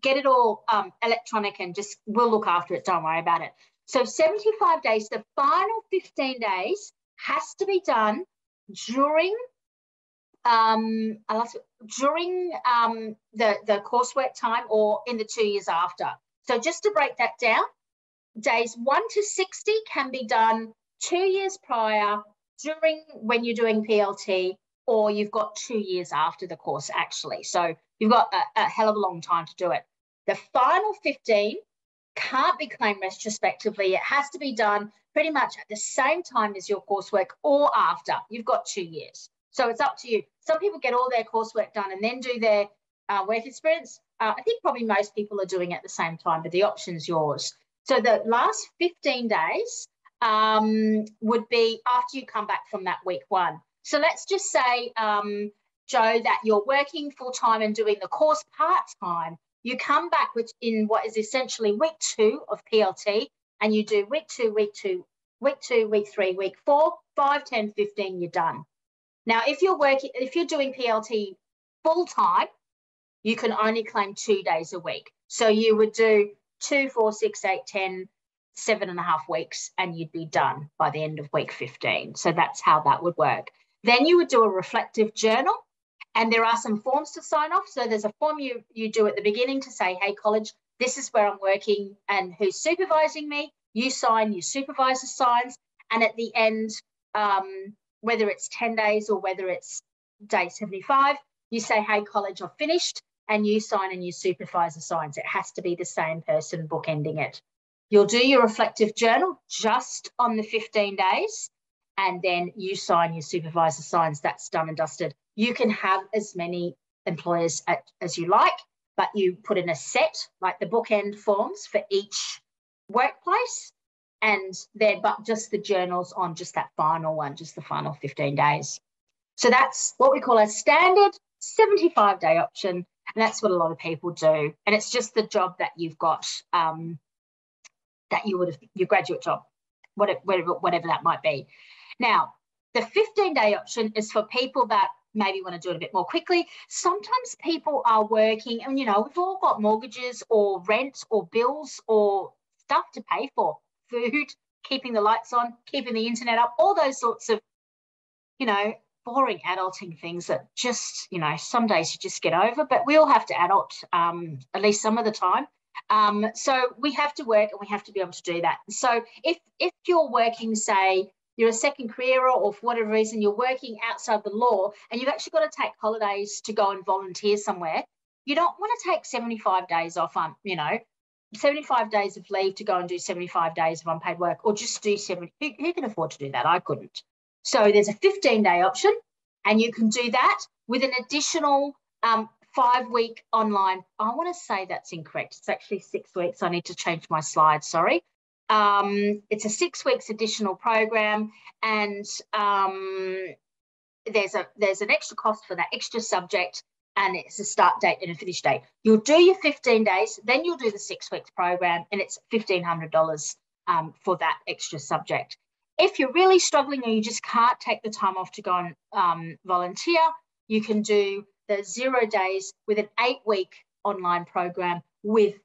get it all um, electronic and just we'll look after it. Don't worry about it. So 75 days, the final 15 days has to be done during um, during um, the, the coursework time or in the two years after. So just to break that down, days 1 to 60 can be done two years prior during when you're doing PLT or you've got two years after the course actually. So you've got a, a hell of a long time to do it. The final 15 can't be claimed retrospectively. It has to be done pretty much at the same time as your coursework or after. You've got two years. So it's up to you. Some people get all their coursework done and then do their uh, work experience. Uh, I think probably most people are doing it at the same time, but the option's yours. So the last 15 days um, would be after you come back from that week one. So let's just say, um, Joe, that you're working full time and doing the course part time. You come back in what is essentially week two of PLT, and you do week two, week two, week two, week three, week four, five, 10, 15, you're done. Now, if you're working, if you're doing PLT full time, you can only claim two days a week. So you would do two, four, six, eight, 10, seven and a half weeks, and you'd be done by the end of week 15. So that's how that would work. Then you would do a reflective journal, and there are some forms to sign off. So there's a form you, you do at the beginning to say, hey, college, this is where I'm working and who's supervising me. You sign, your supervisor signs. And at the end, um, whether it's 10 days or whether it's day 75, you say, hey, college, I've finished. And you sign and your supervisor signs. It has to be the same person bookending it. You'll do your reflective journal just on the 15 days and then you sign your supervisor signs that's done and dusted you can have as many employers at, as you like but you put in a set like the bookend forms for each workplace and then but just the journals on just that final one just the final 15 days. So that's what we call a standard 75 day option and that's what a lot of people do. And it's just the job that you've got um, that you would have your graduate job whatever, whatever, whatever that might be. Now, the 15 day option is for people that maybe want to do it a bit more quickly. Sometimes people are working, and you know, we've all got mortgages or rent or bills or stuff to pay for food, keeping the lights on, keeping the internet up, all those sorts of, you know, boring adulting things that just, you know, some days you just get over, but we all have to adult um, at least some of the time. Um, so we have to work and we have to be able to do that. So if if you're working, say, you're a second career or for whatever reason you're working outside the law and you've actually got to take holidays to go and volunteer somewhere, you don't want to take 75 days off, um, you know, 75 days of leave to go and do 75 days of unpaid work or just do 70. Who, who can afford to do that? I couldn't. So there's a 15 day option and you can do that with an additional um, five week online. I want to say that's incorrect. It's actually six weeks. I need to change my slide. Sorry. Um, it's a six weeks additional program, and um, there's a there's an extra cost for that extra subject, and it's a start date and a finish date. You'll do your 15 days, then you'll do the six weeks program, and it's $1,500 um, for that extra subject. If you're really struggling or you just can't take the time off to go and um, volunteer, you can do the zero days with an eight week online program with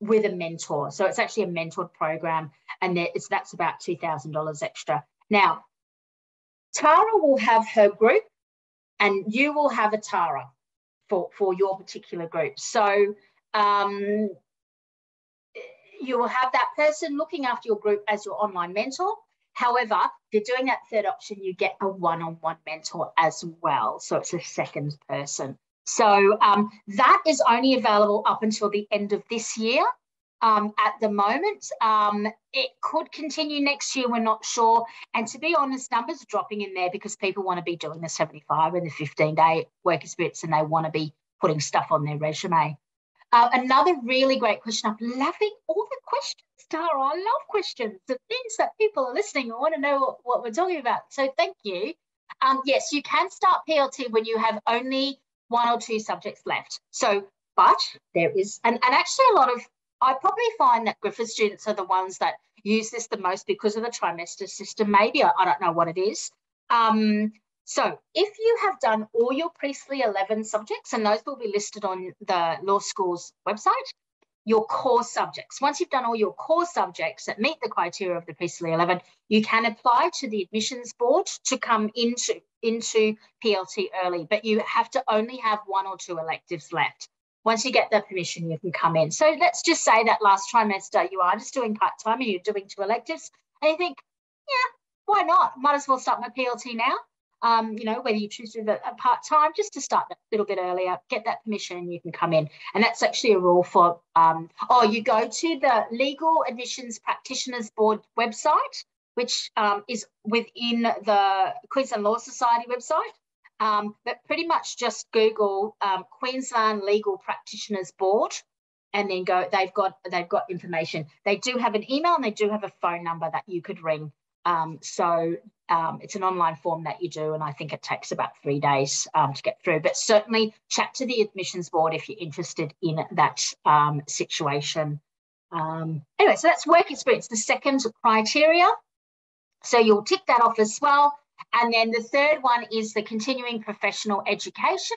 with a mentor. So it's actually a mentored program, and it's, that's about $2,000 extra. Now, Tara will have her group, and you will have a Tara for, for your particular group. So um, you will have that person looking after your group as your online mentor. However, if you're doing that third option, you get a one on one mentor as well. So it's a second person. So um, that is only available up until the end of this year. Um, at the moment. Um, it could continue next year, we're not sure. And to be honest, numbers are dropping in there because people want to be doing the 75 and the 15 day work experience and they want to be putting stuff on their resume. Uh, another really great question. I'm loving all the questions, Tara. I love questions. The things that people are listening and want to know what, what we're talking about. So thank you. Um, yes, you can start PLT when you have only one or two subjects left. So, but there is, and, and actually a lot of, I probably find that Griffith students are the ones that use this the most because of the trimester system. Maybe I, I don't know what it is. Um, so if you have done all your Priestley 11 subjects, and those will be listed on the law school's website, your core subjects. Once you've done all your core subjects that meet the criteria of the Priestley 11, you can apply to the admissions board to come into, into PLT early, but you have to only have one or two electives left. Once you get the permission, you can come in. So let's just say that last trimester you are just doing part-time and you're doing two electives, and you think, yeah, why not? Might as well start my PLT now um, you know, whether you choose to do that part time, just to start a little bit earlier, get that permission, and you can come in. And that's actually a rule for, um, oh, you go to the Legal Admissions Practitioners Board website, which um, is within the Queensland Law Society website. Um, but pretty much just Google um, Queensland Legal Practitioners Board and then go they've got they've got information they do have an email and they do have a phone number that you could ring um, so um, it's an online form that you do, and I think it takes about three days um, to get through. But certainly chat to the admissions board if you're interested in that situation. Anyway, so that's work experience, the second criteria. So you'll tick that off as well. And then the third one is the continuing professional education.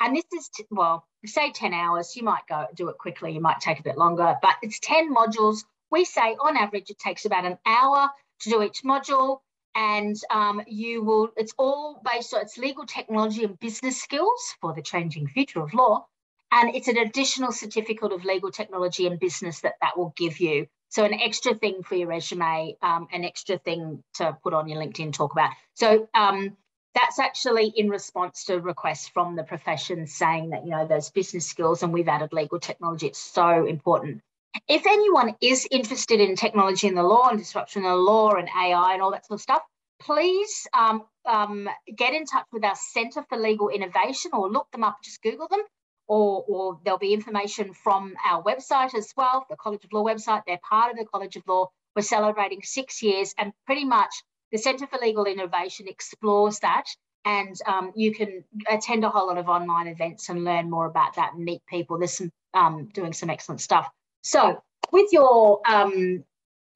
And this is, well, say 10 hours, you might go do it quickly, you might take a bit longer, but it's 10 modules. We say on average it takes about an hour to do each module and um, you will, it's all based on its legal technology and business skills for the changing future of law. And it's an additional certificate of legal technology and business that that will give you. So an extra thing for your resume, um, an extra thing to put on your LinkedIn talk about. So um, that's actually in response to requests from the profession saying that, you know, those business skills and we've added legal technology. It's so important. If anyone is interested in technology in the law and disruption in the law and AI and all that sort of stuff, please um, um, get in touch with our Centre for Legal Innovation or look them up, just Google them, or, or there'll be information from our website as well, the College of Law website. They're part of the College of Law. We're celebrating six years, and pretty much the Centre for Legal Innovation explores that. And um, you can attend a whole lot of online events and learn more about that and meet people. There's some um, doing some excellent stuff. So with your um,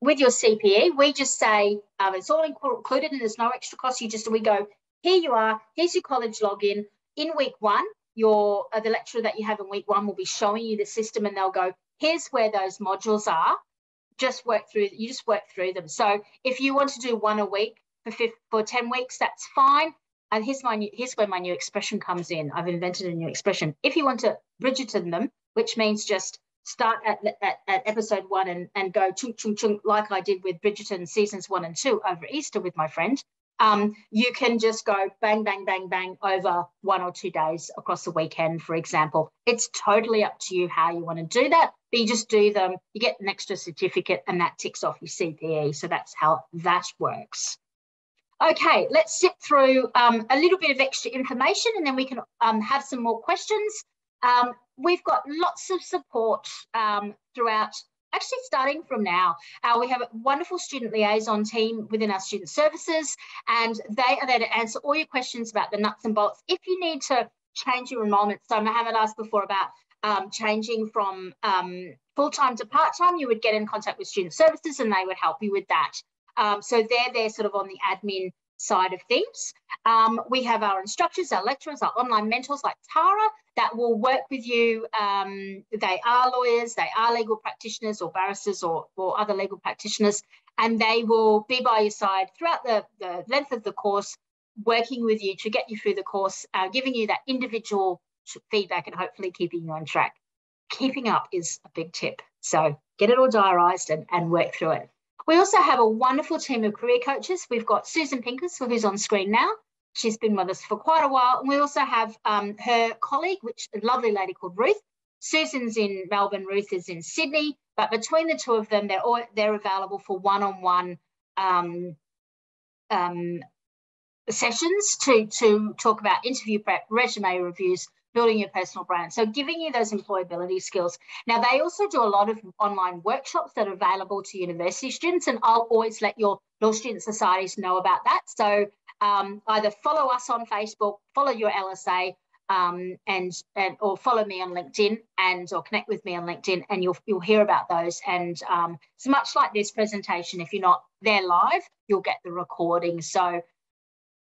with your CPE, we just say um, it's all included and there's no extra cost. You just we go here you are. Here's your college login. In week one, your uh, the lecturer that you have in week one will be showing you the system, and they'll go here's where those modules are. Just work through. You just work through them. So if you want to do one a week for for ten weeks, that's fine. And here's my new, here's where my new expression comes in. I've invented a new expression. If you want to Bridgerton them, which means just start at, at, at, episode one and, and go chung chung chung like I did with Bridgerton seasons one and two over Easter with my friend. Um, you can just go bang, bang, bang, bang over one or two days across the weekend, for example. It's totally up to you how you want to do that, but you just do them, you get an extra certificate, and that ticks off your CPE. So that's how that works. Okay, let's sit through um, a little bit of extra information and then we can um, have some more questions. Um, we've got lots of support um, throughout actually starting from now. Uh, we have a wonderful student liaison team within our student services, and they are there to answer all your questions about the nuts and bolts. If you need to change your enrolment, so Mohammed asked before about um, changing from um, full-time to part-time, you would get in contact with student services and they would help you with that. Um, so they're there sort of on the admin side of things. Um, we have our instructors, our lecturers, our online mentors like Tara that will work with you. Um, they are lawyers, they are legal practitioners or barristers or, or other legal practitioners, and they will be by your side throughout the, the length of the course, working with you to get you through the course, uh, giving you that individual feedback and hopefully keeping you on track. Keeping up is a big tip. So get it all diarised and, and work through it. We also have a wonderful team of career coaches. We've got Susan Pincus, who's on screen now. She's been with us for quite a while. And we also have um, her colleague, which a lovely lady called Ruth. Susan's in Melbourne, Ruth is in Sydney. But between the two of them, they're all, they're available for one-on-one um, um, sessions to, to talk about interview prep, resume reviews, building your personal brand. So giving you those employability skills. Now, they also do a lot of online workshops that are available to university students, and I'll always let your law student societies know about that. So um, either follow us on Facebook, follow your LSA, um, and and or follow me on LinkedIn and or connect with me on LinkedIn, and you'll you'll hear about those. And um, it's much like this presentation. If you're not there live, you'll get the recording. So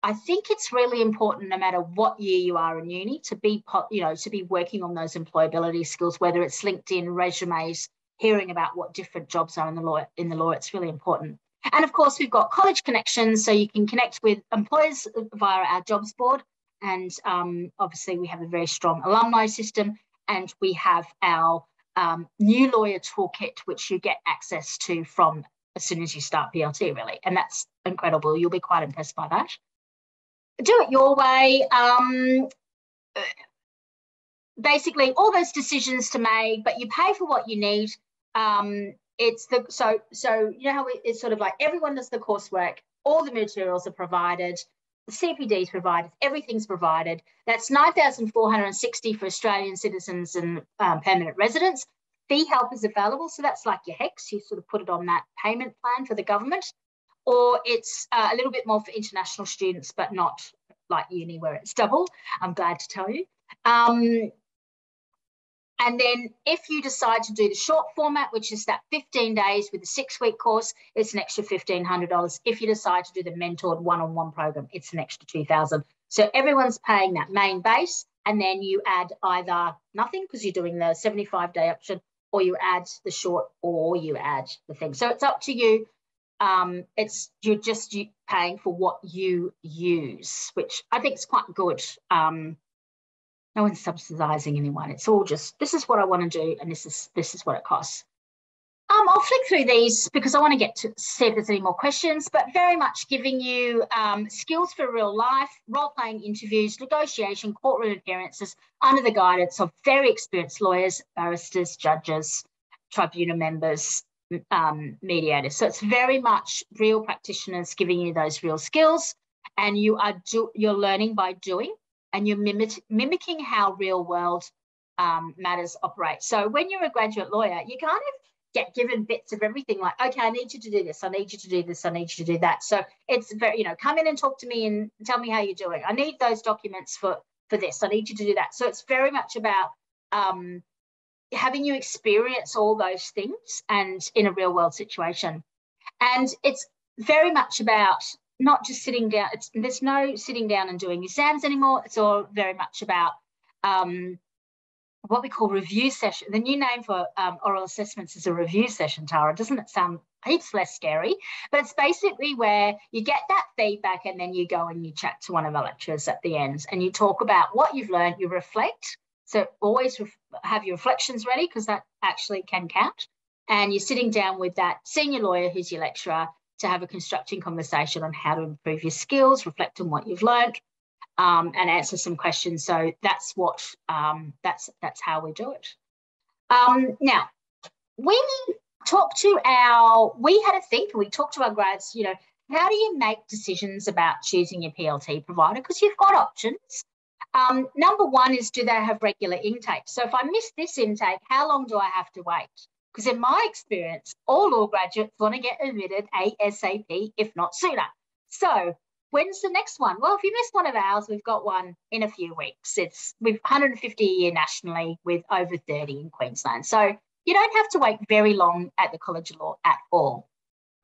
I think it's really important, no matter what year you are in uni, to be you know to be working on those employability skills, whether it's LinkedIn resumes, hearing about what different jobs are in the law. In the law, it's really important. And of course, we've got college connections, so you can connect with employers via our jobs board and um, obviously, we have a very strong alumni system, and we have our um, new lawyer toolkit, which you get access to from as soon as you start PLT, really. And that's incredible. You'll be quite impressed by that. Do it your way. Um, basically, all those decisions to make, but you pay for what you need. Um, it's the so so you know how it's sort of like everyone does the coursework, all the materials are provided the CPD is provided, everything's provided. That's 9,460 for Australian citizens and um, permanent residents. Fee help is available, so that's like your HECS. You sort of put it on that payment plan for the government, or it's uh, a little bit more for international students, but not like uni where it's double. I'm glad to tell you. Um, and then if you decide to do the short format, which is that 15 days with a six week course, it's an extra $1,500. If you decide to do the mentored one on one program, it's an extra 2000 So everyone's paying that main base. And then you add either nothing because you're doing the 75 day option, or you add the short, or you add the thing. So it's up to you. Um, it's you're just paying for what you use, which I think is quite good. Um, no one's subsidizing anyone. It's all just this is what I want to do, and this is this is what it costs. Um, I'll flick through these because I want to get to see if there's any more questions, but very much giving you um, skills for real life, role-playing interviews, negotiation, courtroom appearances under the guidance of very experienced lawyers, barristers, judges, tribunal members, um, mediators. So it's very much real practitioners giving you those real skills, and you are do, you're learning by doing and you're mimic, mimicking how real world um, matters operate. So when you're a graduate lawyer, you kind of get given bits of everything like, okay, I need you to do this, I need you to do this, I need you to do that. So it's very, you know, come in and talk to me and tell me how you're doing. I need those documents for for this. I need you to do that. So it's very much about um, having you experience all those things and in a real world situation. And it's very much about not just sitting down. It's, there's no sitting down and doing exams anymore. It's all very much about um, what we call review session. The new name for um, oral assessments is a review session, Tara. Doesn't it sound heaps less scary? But it's basically where you get that feedback and then you go and you chat to one of our lecturers at the end and you talk about what you've learned, you reflect. So always have your reflections ready because that actually can count. And you're sitting down with that senior lawyer who's your lecturer to have a constructing conversation on how to improve your skills, reflect on what you've learned, um, and answer some questions. So that's what um, that's that's how we do it. Um, now, we talk to our we had a think we talked to our grads. You know, how do you make decisions about choosing your PLT provider? Because you've got options. Um, number one is do they have regular intake? So if I miss this intake, how long do I have to wait? Because in my experience, all law graduates want to get admitted ASAP, if not sooner. So when's the next one? Well, if you miss one of ours, we've got one in a few weeks. It's we've 150 a year nationally with over 30 in Queensland. So you don't have to wait very long at the College of Law at all.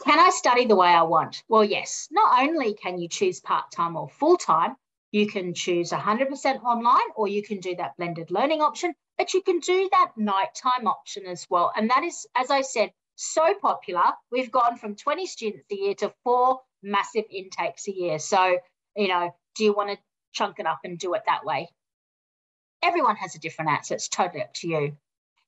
Can I study the way I want? Well, yes. Not only can you choose part-time or full-time, you can choose 100% online or you can do that blended learning option, but you can do that nighttime option as well. And that is, as I said, so popular. We've gone from 20 students a year to four massive intakes a year. So, you know, do you want to chunk it up and do it that way? Everyone has a different answer. It's totally up to you.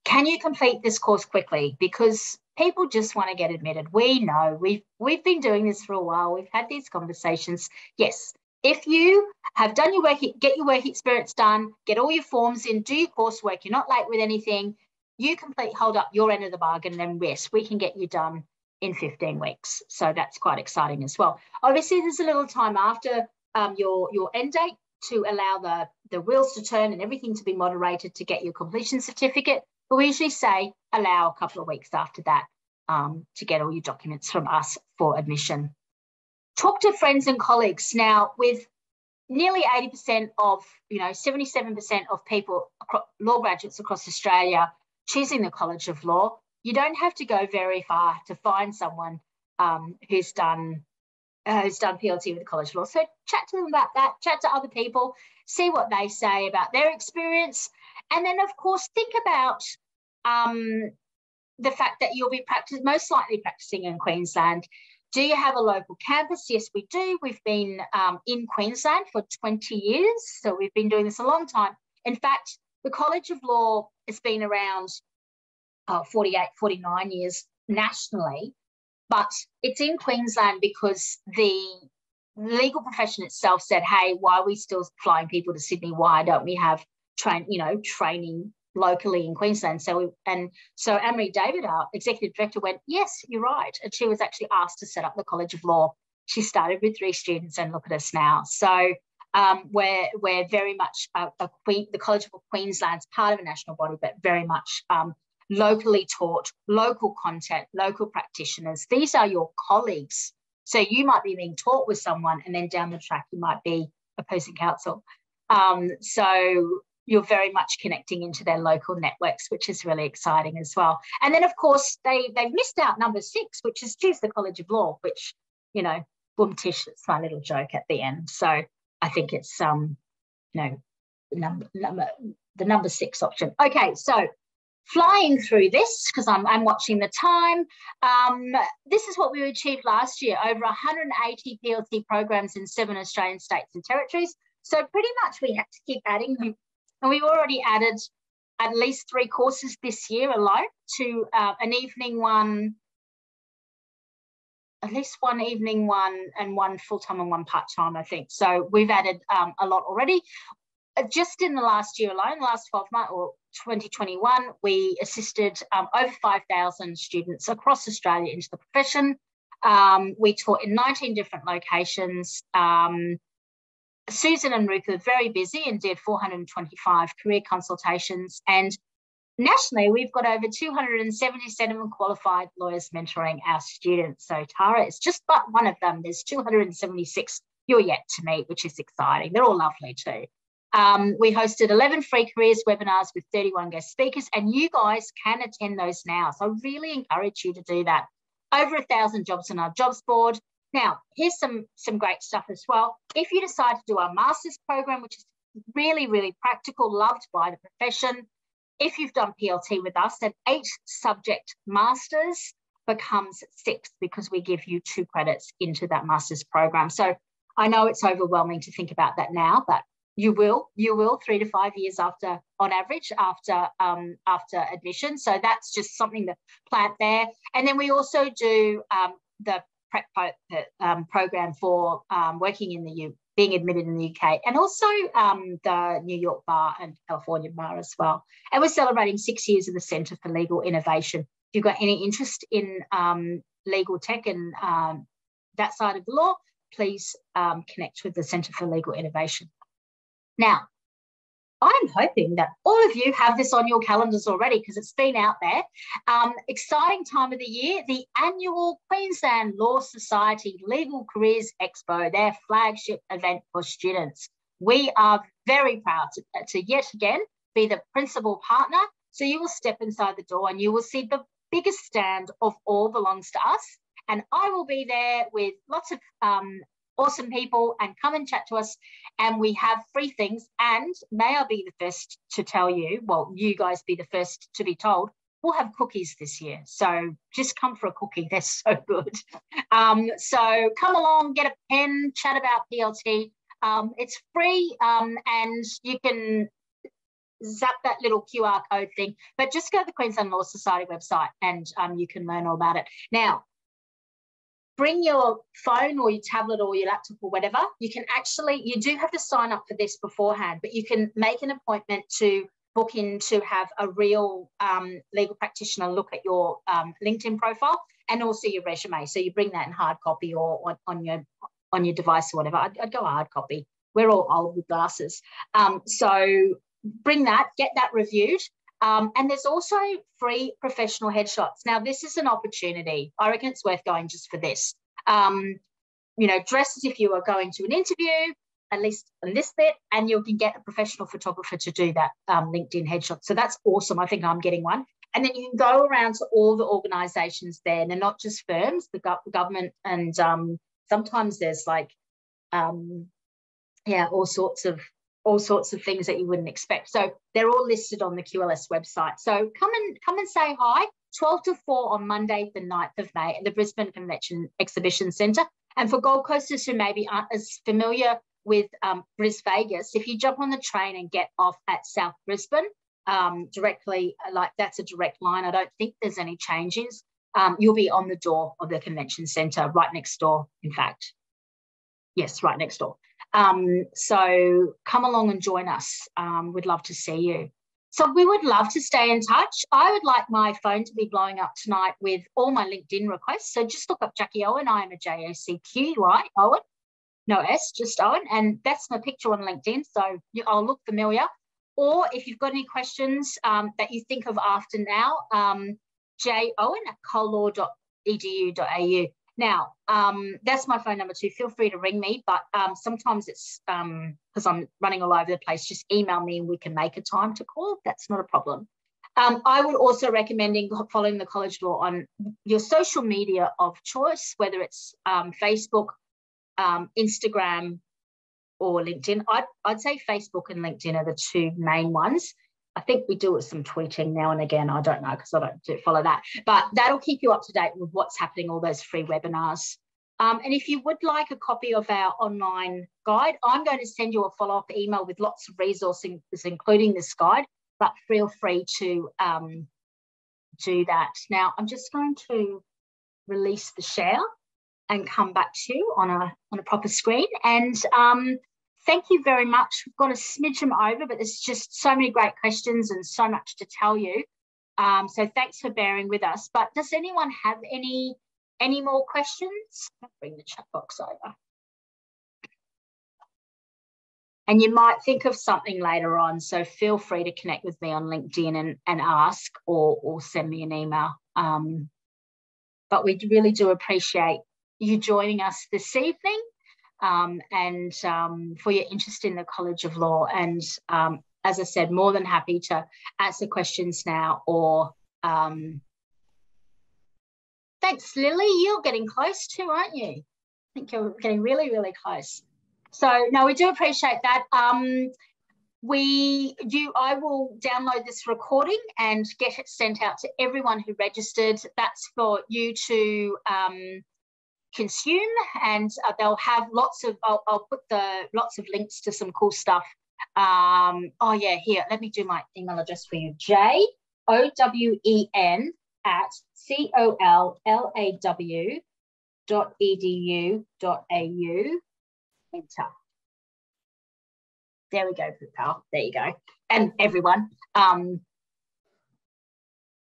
Can you complete this course quickly? Because people just want to get admitted. We know we've we've been doing this for a while. We've had these conversations. Yes, if you have done your work, get your work experience done, get all your forms in, do your coursework, you're not late with anything, you complete, hold up your end of the bargain, and then yes, we can get you done in 15 weeks. So that's quite exciting as well. Obviously, there's a little time after um, your, your end date to allow the, the wheels to turn and everything to be moderated to get your completion certificate. But we usually say allow a couple of weeks after that um, to get all your documents from us for admission. Talk to friends and colleagues. Now, with nearly 80% of, you know, 77% of people, law graduates across Australia choosing the College of Law, you don't have to go very far to find someone um, who's done uh, who's done PLT with the College of Law. So chat to them about that, chat to other people, see what they say about their experience. And then, of course, think about um, the fact that you'll be practice, most likely practicing in Queensland. Do you have a local campus? Yes, we do. We've been um, in Queensland for 20 years. So we've been doing this a long time. In fact, the College of Law has been around uh, 48, 49 years nationally, but it's in Queensland because the legal profession itself said, hey, why are we still flying people to Sydney? Why don't we have train, you know, training locally in Queensland? So and so Anne David, our executive director, went, yes, you're right. And she was actually asked to set up the College of Law. She started with three students and look at us now. So um, we're, we're very much a, a Queen, the College of Queensland's part of a national body, but very much um, locally taught, local content, local practitioners. These are your colleagues. So you might be being taught with someone, and then down the track, you might be opposing counsel. Um, so you're very much connecting into their local networks, which is really exciting as well. And then, of course, they they've missed out number six, which is choose the College of Law, which you know, boom tish, it's my little joke at the end. So I think it's um, you know, number number the number six option. Okay, so flying through this because I'm, I'm watching the time. Um, this is what we achieved last year over 180 PLT programs in seven Australian states and territories. So pretty much we had to keep adding them. And we've already added at least three courses this year alone to uh, an evening one, at least one evening one and one full-time and one part-time, I think. So we've added um, a lot already. Uh, just in the last year alone, last 12 months or 2021, we assisted um, over 5,000 students across Australia into the profession. Um, we taught in 19 different locations. Um, Susan and Ruth were very busy and did 425 career consultations. And nationally, we've got over 277 qualified lawyers mentoring our students. So Tara is just but one of them. There's 276 you're yet to meet, which is exciting. They're all lovely too. Um, we hosted 11 free careers webinars with 31 guest speakers, and you guys can attend those now. So I really encourage you to do that. Over a thousand jobs on our jobs board. Now, here's some, some great stuff as well. If you decide to do our master's program, which is really, really practical, loved by the profession, if you've done PLT with us, then eight subject masters becomes six because we give you two credits into that master's program. So I know it's overwhelming to think about that now, but you will you will three to five years after on average after um, after admission so that's just something to plant there and then we also do um, the prep um, program for um, working in the U being admitted in the UK and also um, the New York Bar and California Bar as well. And we're celebrating six years of the Centre for Legal Innovation. If you've got any interest in um, legal tech and that side of the law, please connect with the Centre for Legal Innovation. Now, I'm hoping that all of you have this on your calendars already because it's been out there. Um, exciting time of the year, the annual Queensland Law Society Legal Careers Expo, their flagship event for students. We are very proud to, to yet again be the principal partner. So you will step inside the door and you will see the biggest stand of all belongs to us. And I will be there with lots of um, awesome people and come and chat to us. And we have free things. And may I be the first to tell you, well, you guys be the first to be told, we'll have cookies this year. So just come for a cookie. [laughs] They're so good. Um, so come along, get a pen, chat about PLT. Um, it's free um, and you can zap that little QR code thing, but just go to the Queensland Law Society website and um, you can learn all about it. Now, bring your phone or your tablet or your laptop or whatever. You can actually, you do have to sign up for this beforehand, but you can make an appointment to book in to have a real um, legal practitioner look at your um, LinkedIn profile and also your resume. So you bring that in hard copy or on, on your on your device or whatever. I'd, I'd go hard copy. we're all old with glasses. Um, so bring that, get that reviewed. Um, and there's also free professional headshots. Now, this is an opportunity. I reckon it's worth going just for this. Um, you know, dress as if you are going to an interview, at least a list bit, and you can get a professional photographer to do that um, LinkedIn headshot. So that's awesome. I think I'm getting one. And then you can go around to all the organizations there, and they're not just firms, the go- government, and um, sometimes there's like, um, yeah, all sorts of all sorts of things that you wouldn't expect. So they're all listed on the QLS website. So come and come and say hi. 12 to 4 on Monday, the 9th of May at the Brisbane Convention Exhibition Centre. And for Gold Coasters who maybe aren't as familiar with um, Bris Vegas, if you jump on the train and get off at South Brisbane, um, directly, like that's a direct line. I don't think there's any changes. Um, you'll be on the door of the convention centre, right next door, in fact. Yes, right next door. Um, so come along and join us. Um, we'd love to see you. So we would love to stay in touch. I would like my phone to be blowing up tonight with all my LinkedIn requests. So just look up Jackie Owen. I am a J A C Q, right? Owen no S, just Owen. And that's my picture on LinkedIn. So I'll look familiar. Or if you've got any questions um, that you think of after now, um, J Owen at collaw.edu.au. Now, um, that's my phone number too. Feel free to ring me, but um, sometimes it's because um, I'm running all over the place. Just email me and we can make a time to call. That's not a problem. Um, I would also recommend following the college law on your social media of choice, whether it's um, Facebook, Instagram or LinkedIn. I'd, I'd say Facebook and LinkedIn are the two main ones. I think we do some tweeting now and again. I don't know because I don't do follow that, but that'll keep you up to date with what's happening, all those free webinars. Um, and if you would like a copy of our online guide, I'm going to send you a follow up email with lots of resources, including this guide, but feel free to um, do that. Now, I'm just going to release the share and come back to you on a, on a proper screen. And um, thank you very much. We've got a smidge them over, but there's just so many great questions and so much to tell you. Um, so thanks for bearing with us. But does anyone have any any more questions? I'll bring the chat box over. And you might think of something later on. So feel free to connect with me on LinkedIn and, and ask or, or send me an email. Um, but we really do appreciate you joining us this evening um, and um, for your interest in the College of Law. And um, as I said, more than happy to answer questions now or um, thanks, Lily. You're getting close too, aren't you? I think you're getting really, really close. So no, we do appreciate that. Um, we you I will download this recording and get it sent out to everyone who registered. That's for you to um, consume and uh, they'll have lots of I'll, I'll, put the lots of links to some cool stuff. Um oh yeah here let me do my email address for you. J o w e n at c o l l a w dot edu dot au enter. There we go pal. There you go. And everyone um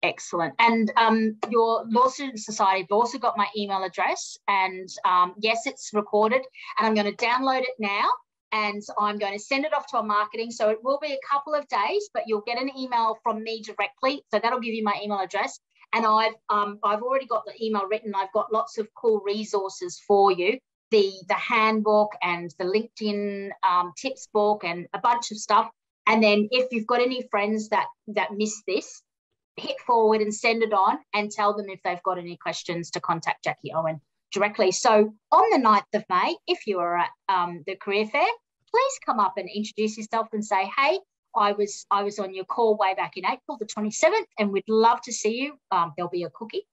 Excellent. And um, your Law Student Society have also got my email address. And um, yes, it's recorded. And I'm going to download it now. And I'm going to send it off to our marketing. So it will be a couple of days, but you'll get an email from me directly. So that'll give you my email address. And I've um, I've already got the email written. I've got lots of cool resources for you. The the handbook and the LinkedIn um, tips book and a bunch of stuff. And then if you've got any friends that that miss this, hit forward and send it on and tell them if they've got any questions to contact Jackie Owen directly. So on the 9th of May, if you are at um, the career fair, please come up and introduce yourself and say, hey, I was I was on your call way back in April, the 27th, and we'd love to see you. Um, there'll be a cookie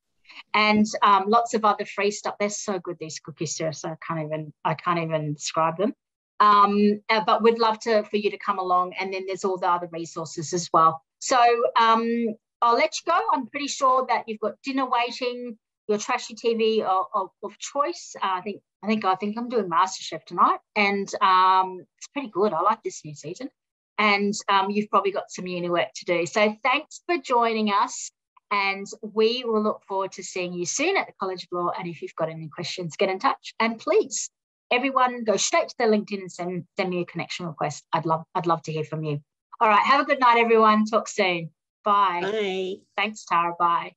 and um, lots of other free stuff. They're so good, these cookies. So I can't even I can't even describe them. Um, uh, but we'd love to for you to come along. And then there's all the other resources as well. So um, I'll let you go. I'm pretty sure that you've got dinner waiting, your trashy TV of, of, of choice. Uh, I think I think I think I'm doing MasterChef tonight, and um, it's pretty good. I like this new season, and um, you've probably got some uni work to do. So thanks for joining us, and we will look forward to seeing you soon at the College of Law. And if you've got any questions, get in touch, and please everyone go straight to the LinkedIn and send, send me a connection request. I'd love, I'd love to hear from you. All right. Have a good night, everyone. Talk soon. Bye. Bye. Thanks, Tara. Bye.